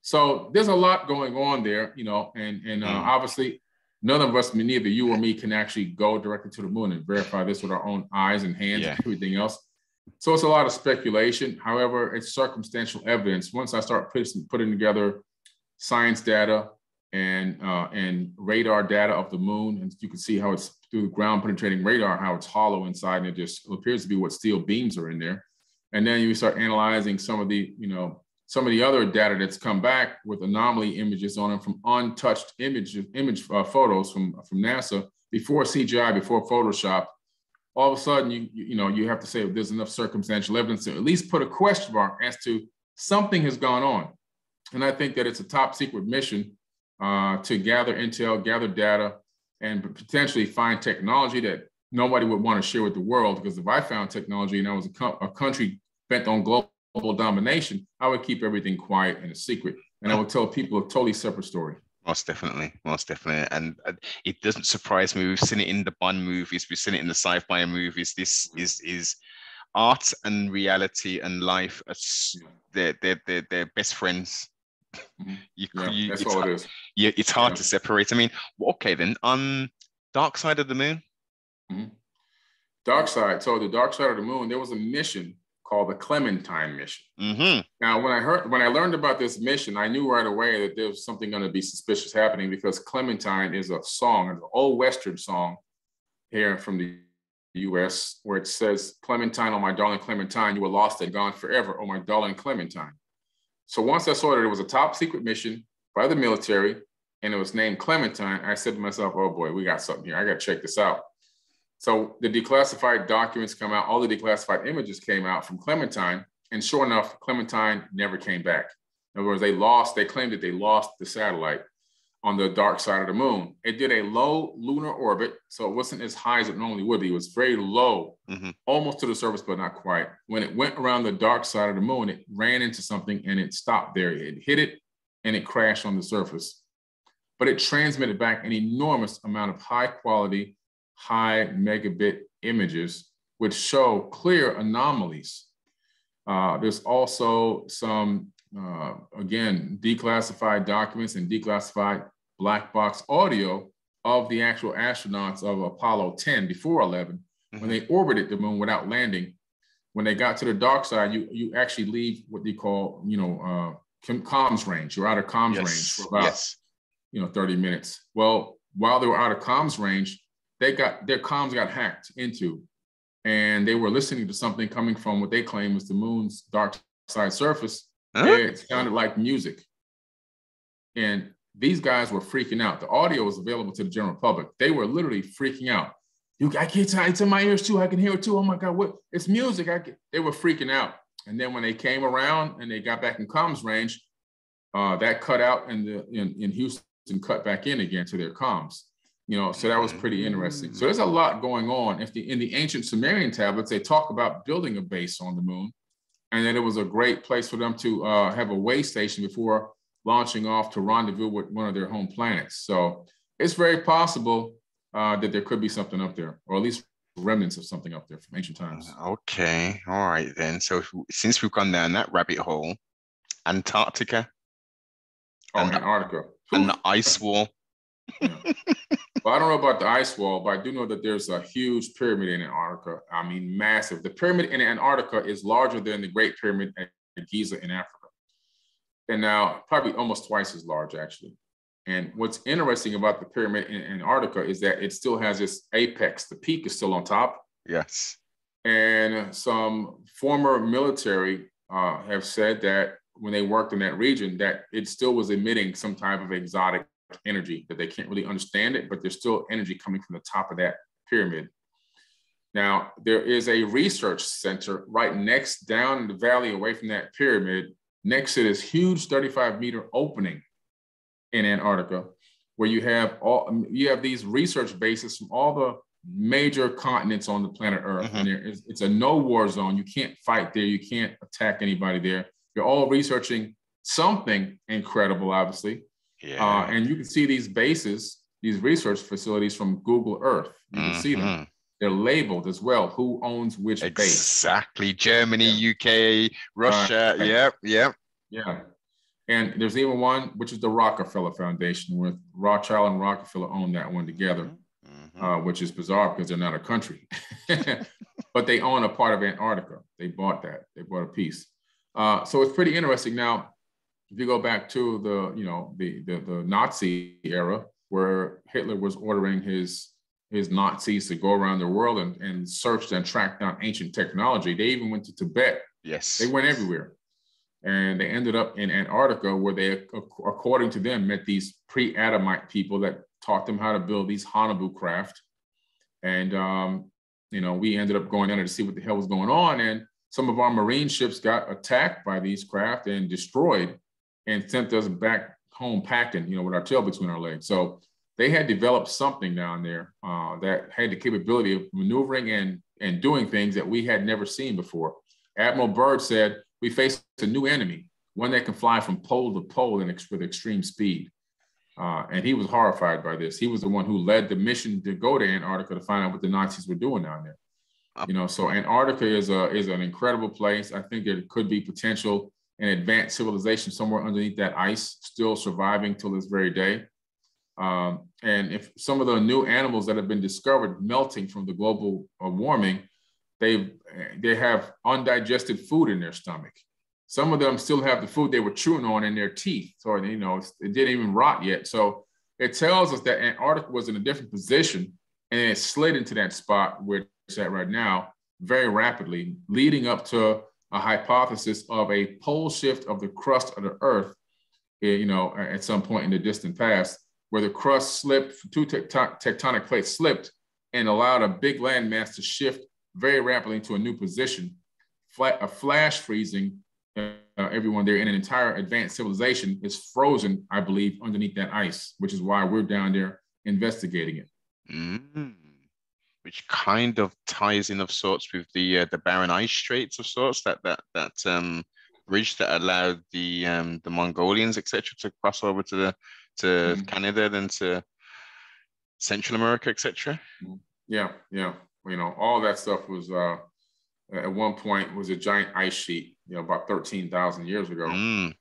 So there's a lot going on there, you know, and and uh, mm. obviously none of us, neither you or me, can actually go directly to the moon and verify this with our own eyes and hands yeah. and everything else. So it's a lot of speculation. However, it's circumstantial evidence. Once I start putting, putting together science data and uh, and radar data of the moon, and you can see how it's through ground penetrating radar, how it's hollow inside, and it just appears to be what steel beams are in there. And then you start analyzing some of the, you know, some of the other data that's come back with anomaly images on them from untouched image image uh, photos from from NASA before CGI, before Photoshop, all of a sudden you, you know you have to say there's enough circumstantial evidence to at least put a question mark as to something has gone on. And i think that it's a top secret mission uh, to gather intel gather data and potentially find technology that nobody would want to share with the world. Because if i found technology and i was a, co- a country bent on global domination i would keep everything quiet and a secret. And i would tell people a totally separate story most definitely, most definitely, and it doesn't surprise me. We've seen it in the Bond movies, we've seen it in the sci-fi movies. This is is art and reality and life. They're they're they're, they're best friends. Mm-hmm. You, yeah, you, that's all it is. Yeah, it's hard yeah. to separate. I mean, okay then. On Dark Side of the Moon. Mm-hmm. Dark Side. So the Dark Side of the Moon, there was a mission called the Clementine mission. Mm-hmm. Now, when I heard when I learned about this mission, I knew right away that there was something going to be suspicious happening because Clementine is a song, an old Western song here from the U.S. where it says, "Clementine, oh my darling Clementine, you were lost and gone forever, oh my darling Clementine." So once I saw that it was a top secret mission by the military and it was named Clementine, I said to myself, "Oh boy, we got something here. I got to check this out." So the declassified documents come out, all the declassified images came out from Clementine, and sure enough, Clementine never came back. In other words, they lost, they claimed that they lost the satellite on the dark side of the moon. It did a low lunar orbit, so it wasn't as high as it normally would be. It was very low, mm-hmm. almost to the surface, but not quite. When it went around the dark side of the moon, it ran into something and it stopped there. It hit it and it crashed on the surface. But it transmitted back an enormous amount of high quality high megabit images, which show clear anomalies. Uh, there's also some, uh, again, declassified documents and declassified black box audio of the actual astronauts of Apollo 10 before 11, mm-hmm. when they orbited the moon without landing. When they got to the dark side, you, you actually leave what they call, you know, uh, comms range. You're out of comms yes. range for about, yes. you know, 30 minutes. Well, while they were out of comms range, they got their comms got hacked into, and they were listening to something coming from what they claim was the moon's dark side surface. Huh? It sounded like music, and these guys were freaking out. The audio was available to the general public. They were literally freaking out. You, I can't tell it's in my ears too. I can hear it too. Oh my God, what? It's music. I can, they were freaking out. And then when they came around and they got back in comms range, uh, that cut out and the in, in Houston cut back in again to their comms you know so that was pretty interesting so there's a lot going on if the in the ancient sumerian tablets they talk about building a base on the moon and that it was a great place for them to uh, have a way station before launching off to rendezvous with one of their home planets so it's very possible uh, that there could be something up there or at least remnants of something up there from ancient times. Okay, all right then. So since we've gone down that rabbit hole, Antarctica. Oh, and Antarctica. And the ice wall. Yeah. well, I don't know about the ice wall, but I do know that there's a huge pyramid in Antarctica. I mean, massive. The pyramid in Antarctica is larger than the Great Pyramid at Giza in Africa. And now, probably almost twice as large, actually. And what's interesting about the pyramid in Antarctica is that it still has its apex. The peak is still on top. Yes. And some former military uh, have said that when they worked in that region, that it still was emitting some type of exotic energy that they can't really understand it, but there's still energy coming from the top of that pyramid. Now, there is a research center right next down in the valley away from that pyramid, next to this huge 35 meter opening in Antarctica, where you have all you have these research bases from all the major continents on the planet Earth, mm-hmm. and there is, it's a no war zone. You can't fight there. You can't attack anybody there. You're all researching something incredible, obviously. Yeah. Uh, and you can see these bases, these research facilities from Google Earth. You can mm-hmm. see them. Mm-hmm. They're labeled as well. Who owns which exactly. base? Exactly. Germany, yeah. UK, Russia. Uh, yep. Yep. Yeah. And there's even one, which is the Rockefeller Foundation, where Rothschild and Rockefeller own that one together, mm-hmm. uh, which is bizarre because they're not a country. but they own a part of Antarctica. They bought that. They bought a piece. Uh, so it's pretty interesting. Now, if you go back to the, you know, the, the, the Nazi era, where Hitler was ordering his his Nazis to go around the world and, and search and track down ancient technology. They even went to Tibet. Yes. They went everywhere and they ended up in Antarctica, where they, according to them, met these pre-Adamite people that taught them how to build these Haunebu craft. And um, you know, we ended up going under to see what the hell was going on, and some of our marine ships got attacked by these craft and destroyed, and sent us back home packing, you know, with our tail between our legs. So they had developed something down there uh, that had the capability of maneuvering and and doing things that we had never seen before. Admiral Byrd said we face a new enemy, one that can fly from pole to pole in ex- with extreme speed. Uh, and he was horrified by this. He was the one who led the mission to go to Antarctica to find out what the Nazis were doing down there. You know, so Antarctica is a is an incredible place. I think there could be potential an advanced civilization somewhere underneath that ice, still surviving till this very day. Um, and if some of the new animals that have been discovered melting from the global uh, warming they they have undigested food in their stomach. Some of them still have the food they were chewing on in their teeth, so you know it didn't even rot yet. So it tells us that Antarctica was in a different position, and it slid into that spot where it's at right now very rapidly, leading up to a hypothesis of a pole shift of the crust of the Earth. Eh, you know, at some point in the distant past, where the crust slipped, two tectonic plates slipped, and allowed a big landmass to shift very rapidly into a new position, flat, a flash freezing uh, everyone there in an entire advanced civilization is frozen, I believe, underneath that ice, which is why we're down there investigating it. Mm. Which kind of ties in of sorts with the uh, the Bering Ice Straits of sorts that that that um, bridge that allowed the um, the Mongolians etc. to cross over to the to mm. Canada then to Central America etc. Yeah, yeah you know, all that stuff was uh, at one point was a giant ice sheet, you know, about 13,000 years ago. Mm.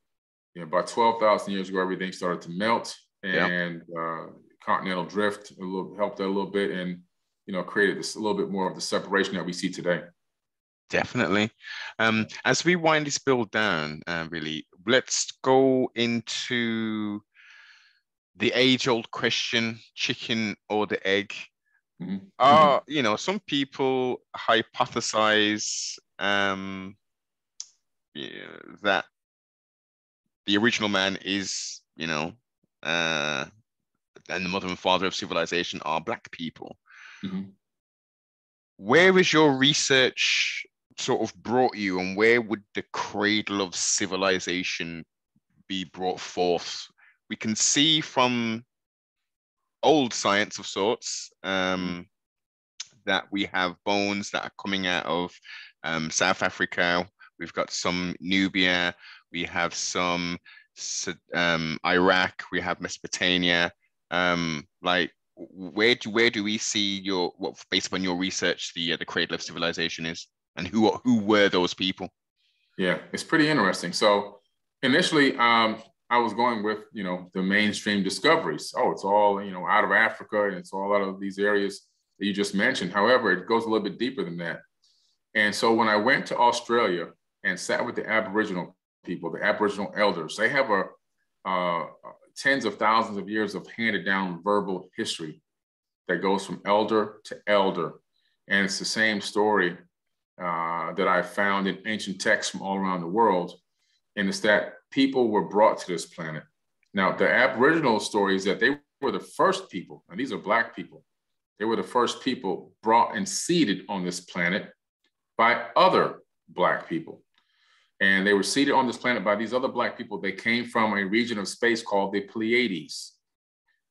You know, about 12,000 years ago, everything started to melt and uh, continental drift a little, helped that a little bit and, you know, created this a little bit more of the separation that we see today. Definitely. Um, as we wind this build down, uh, really, let's go into the age old question chicken or the egg Mm-hmm. Uh, you know, some people hypothesize um, yeah, that the original man is, you know, uh, and the mother and father of civilization are black people. Mm-hmm. Where is your research sort of brought you, and where would the cradle of civilization be brought forth? We can see from old science of sorts um, that we have bones that are coming out of um, South Africa. We've got some Nubia. We have some um, Iraq. We have Mesopotamia. Um, like, where do where do we see your what based upon your research the uh, the cradle of civilization is, and who are, who were those people? Yeah, it's pretty interesting. So initially, um, I was going with you know the mainstream discoveries. Oh, it's all you know out of Africa, and it's all out of these areas that you just mentioned. However, it goes a little bit deeper than that. And so when I went to Australia and sat with the Aboriginal people, the Aboriginal elders, they have a uh, tens of thousands of years of handed down verbal history that goes from elder to elder. And it's the same story uh, that I found in ancient texts from all around the world. And it's that people were brought to this planet. Now, the Aboriginal story is that they were the first people, and these are Black people. They were the first people brought and seeded on this planet by other Black people. And they were seated on this planet by these other Black people. They came from a region of space called the Pleiades,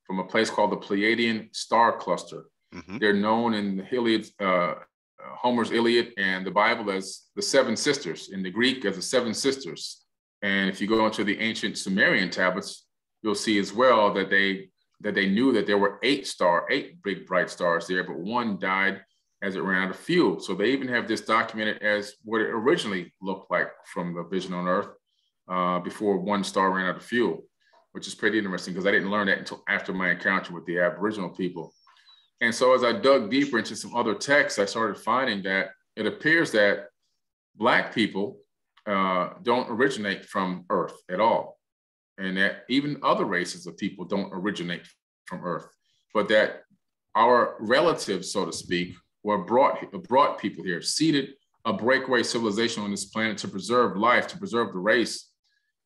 from a place called the Pleiadian star cluster. Mm-hmm. They're known in the Iliad, uh, Homer's Iliad and the Bible as the seven sisters, in the Greek as the seven sisters. And if you go into the ancient Sumerian tablets, you'll see as well that they that they knew that there were eight star, eight big bright stars there, but one died as it ran out of fuel. So they even have this documented as what it originally looked like from the vision on Earth uh, before one star ran out of fuel, which is pretty interesting because I didn't learn that until after my encounter with the Aboriginal people. And so as I dug deeper into some other texts, I started finding that it appears that Black people uh, don't originate from Earth at all. And that even other races of people don't originate from Earth, but that our relatives, so to speak, were brought, brought people here, seeded a breakaway civilization on this planet to preserve life, to preserve the race.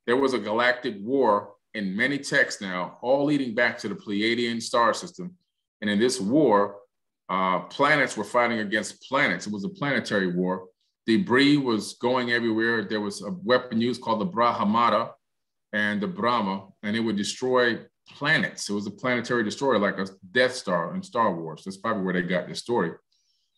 There was a galactic war in many texts now, all leading back to the Pleiadian star system. And in this war, uh, planets were fighting against planets. It was a planetary war. Debris was going everywhere. There was a weapon used called the Brahmastra and the Brahma, and it would destroy planets. It was a planetary destroyer, like a Death Star in Star Wars. That's probably where they got this story.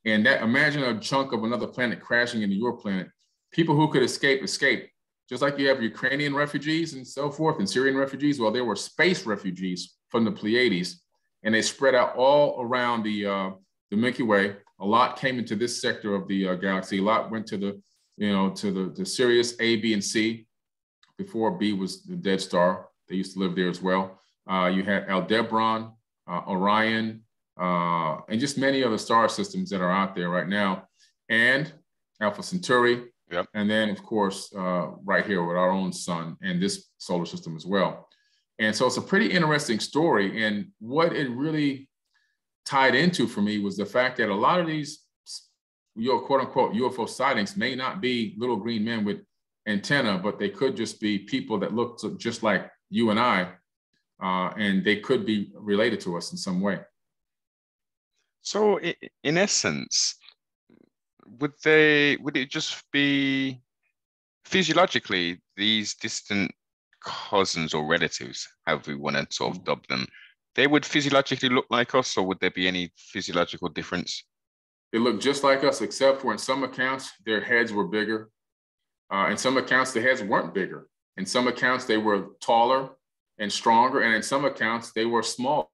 And that imagine a chunk of another planet crashing into your planet. People who could escape, escape. Just like you have Ukrainian refugees and so forth, and Syrian refugees. Well, there were space refugees from the Pleiades, and they spread out all around the uh, the Milky Way. A lot came into this sector of the uh, galaxy. A lot went to the, you know, to the, the Sirius A, B, and C. Before B was the Dead Star, they used to live there as well. Uh, you had Aldebaran, uh, Orion, uh, and just many other star systems that are out there right now, and Alpha Centauri. Yep. And then, of course, uh, right here with our own sun and this solar system as well. And so it's a pretty interesting story. And what it really tied into for me was the fact that a lot of these your quote unquote UFO sightings may not be little green men with antenna, but they could just be people that look just like you and I, uh, and they could be related to us in some way. So, in essence, would they would it just be physiologically these distant cousins or relatives, however we want to sort of dub them, they would physiologically look like us, or would there be any physiological difference? They look just like us, except for in some accounts their heads were bigger. Uh, in some accounts, the heads weren't bigger. In some accounts, they were taller and stronger, and in some accounts, they were smaller.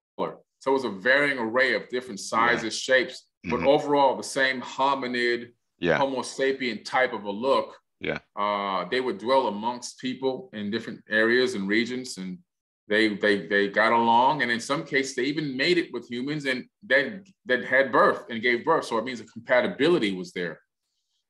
So it was a varying array of different sizes, yeah. shapes, but mm-hmm. overall the same hominid, yeah. Homo sapien type of a look. Yeah. Uh, they would dwell amongst people in different areas and regions, and they they they got along, and in some cases they even made it with humans, and that that had birth and gave birth. So it means a compatibility was there.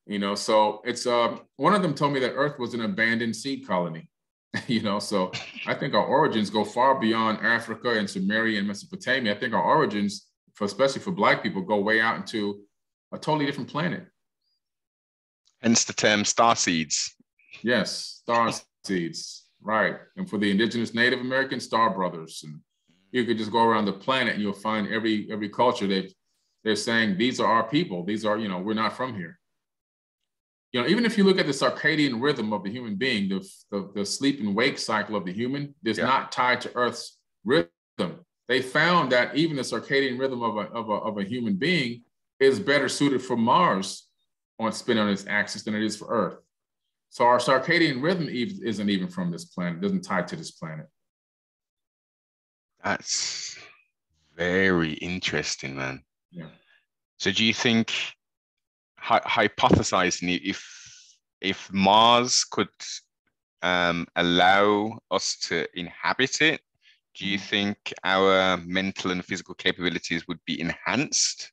You know, so it's uh, one of them told me that Earth was an abandoned seed colony. you know, so I think our origins go far beyond Africa and Sumeria and Mesopotamia. I think our origins, for especially for Black people, go way out into a totally different planet. Hence the term star seeds. Yes, star seeds, right. And for the indigenous Native American star brothers, and you could just go around the planet and you'll find every every culture they they're saying these are our people. These are you know we're not from here you know, even if you look at the circadian rhythm of the human being, the, the, the sleep and wake cycle of the human is yeah. not tied to Earth's rhythm. They found that even the circadian rhythm of a, of a, of a human being is better suited for Mars on spinning on its axis than it is for Earth. So our circadian rhythm isn't even from this planet, it doesn't tie to this planet. That's Very interesting, man. Yeah. So do you think hy- hypothesizing if if Mars could um, allow us to inhabit it, do you mm-hmm. think our mental and physical capabilities would be enhanced?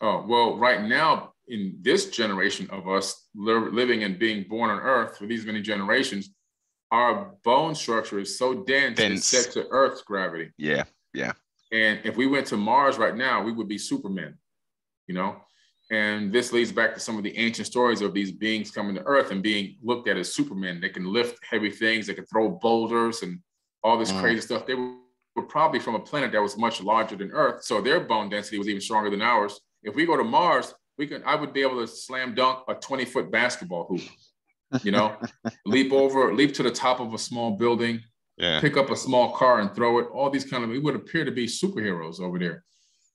Oh, well, right now, in this generation of us living and being born on Earth for these many generations, our bone structure is so dense, dense. it's set to Earth's gravity. Yeah, yeah. And if we went to Mars right now, we would be supermen, you know? And this leads back to some of the ancient stories of these beings coming to Earth and being looked at as supermen. They can lift heavy things, they can throw boulders and all this mm. crazy stuff. They were, were probably from a planet that was much larger than Earth. So their bone density was even stronger than ours. If we go to Mars, we can I would be able to slam dunk a 20 foot basketball hoop, you know, leap over, leap to the top of a small building, yeah. pick up a small car and throw it. All these kind of, we would appear to be superheroes over there,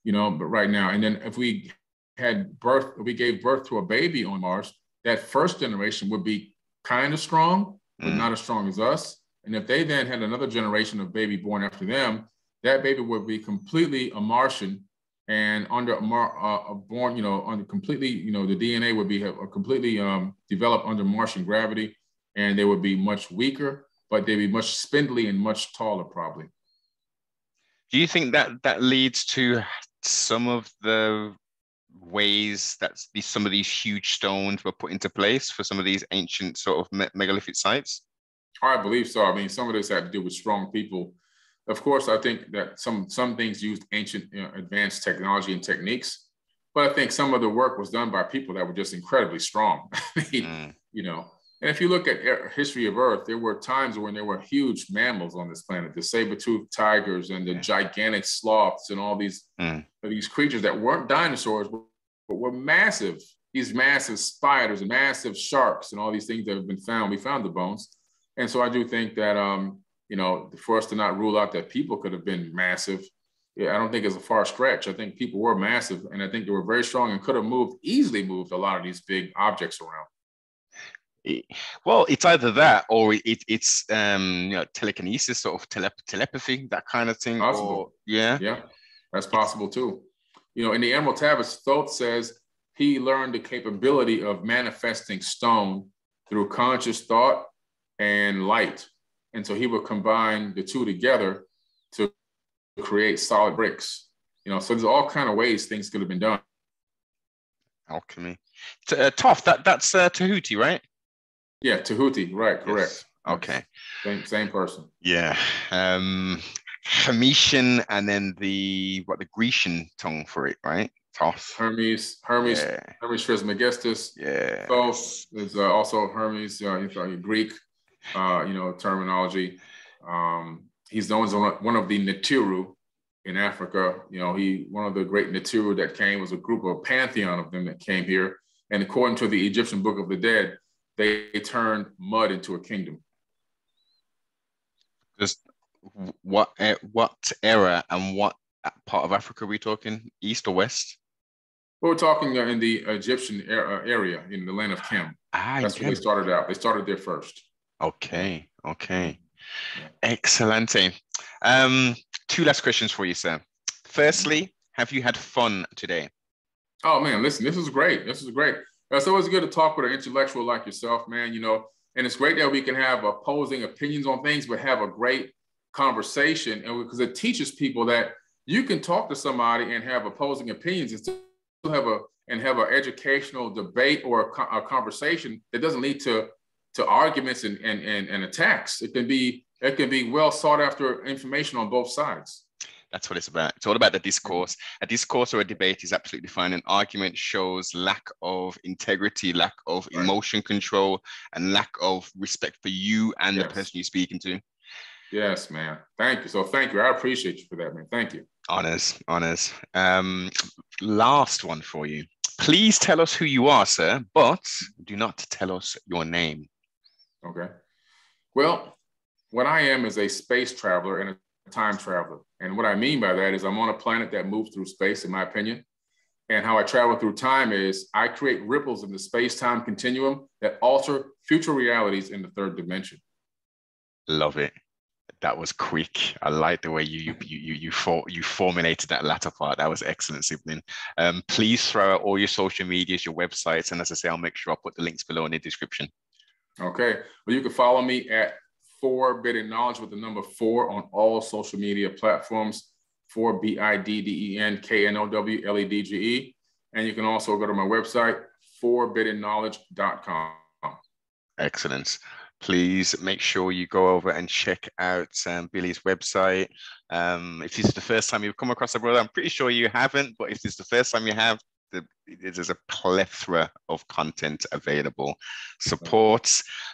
you know, but right now. And then if we had birth, we gave birth to a baby on Mars, that first generation would be kind of strong, but mm. not as strong as us. And if they then had another generation of baby born after them, that baby would be completely a Martian and under a, mar, uh, born, you know, under completely, you know, the DNA would be a completely um, developed under Martian gravity, and they would be much weaker, but they'd be much spindly and much taller, probably. Do you think that that leads to some of the ways that these some of these huge stones were put into place for some of these ancient sort of me- megalithic sites? I believe so. I mean, some of this had to do with strong people. Of course, I think that some some things used ancient you know, advanced technology and techniques, but I think some of the work was done by people that were just incredibly strong. I mm. You know, and if you look at history of Earth, there were times when there were huge mammals on this planet, the saber-toothed tigers and the gigantic sloths and all these mm. these creatures that weren't dinosaurs but were massive. These massive spiders and massive sharks and all these things that have been found. We found the bones, and so I do think that um, you know for us to not rule out that people could have been massive. I don't think it's a far stretch. I think people were massive, and I think they were very strong and could have moved easily moved a lot of these big objects around well, it's either that or it, it's um, you know, telekinesis, sort of tele- telepathy, that kind of thing. Possible. Or, yeah. Yeah, that's possible too. You know, in the Emerald Tablets, Thoth says he learned the capability of manifesting stone through conscious thought and light. And so he would combine the two together to create solid bricks. You know, so there's all kind of ways things could have been done. Alchemy. Uh, Thoth, that, that's uh, Tahuti, right? Yeah, Tahuti, right, correct. Yes. Okay. Same same person. Yeah. Um Phoenician and then the what the Grecian tongue for it, right? Thoth. Hermes, Hermes, yeah. Hermes Trismegistus. Yeah. Thoth is uh, also Hermes, uh, you know, Greek, uh, you know, terminology. Um, he's known as one of the Neteru in Africa. You know, he one of the great Neteru that came was a group of pantheon of them that came here. And according to the Egyptian Book of the Dead, they turned mud into a kingdom. Just what what era and what part of Africa are we talking? East or west? Well, we're talking uh, in the Egyptian uh, area in the land of Kem. Ah, That's where they started out. They started there first. Okay. Okay. Excellent. Um, two last questions for you, sir. Firstly, have you had fun today? Oh man, listen, this is great. This is great. Uh, it's always good to talk with an intellectual like yourself, man. You know, and it's great that we can have opposing opinions on things, but have a great conversation. And because it teaches people that you can talk to somebody and have opposing opinions and still have a and have an educational debate or a, a conversation that doesn't lead to to arguments and, and, and, and attacks. It can be it can be well sought after information on both sides. That's what it's about. It's all about the discourse. A discourse or a debate is absolutely fine. An argument shows lack of integrity, lack of right. emotion control, and lack of respect for you and yes. the person you're speaking to. Yes, man. Thank you. So thank you. I appreciate you for that, man. Thank you. Honors, honors. Um, last one for you. Please tell us who you are, sir, but do not tell us your name. Okay. Well, what I am is a space traveler and a time traveler. And what I mean by that is I'm on a planet that moves through space, in my opinion. And how I travel through time is I create ripples in the space time continuum that alter future realities in the third dimension. Love it. that was quick. I like the way you you you you for, you formulated that latter part. That was excellent, Sibling. Um, please throw out all your social medias, your websites, and as I say, I'll make sure I put the links below in the description. Okay. Well, you can follow me at Forbidden Knowledge with the number four on all social media platforms. For B I D D E N K N O W L E D G E, and you can also go to my website 4biddenknowledge.com. Excellent please make sure you go over and check out um, Billy's website. Um, if this is the first time you've come across a brother, I'm pretty sure you haven't, but if this is the first time you have, the, there's a plethora of content available. Support,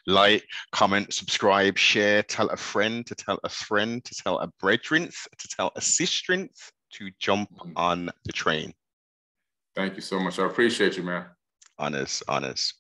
like, comment, subscribe, share, tell a friend to tell a friend to tell a brethren to tell a sister to jump mm-hmm. on the train. Thank you so much. I appreciate you, man. Honest, honors.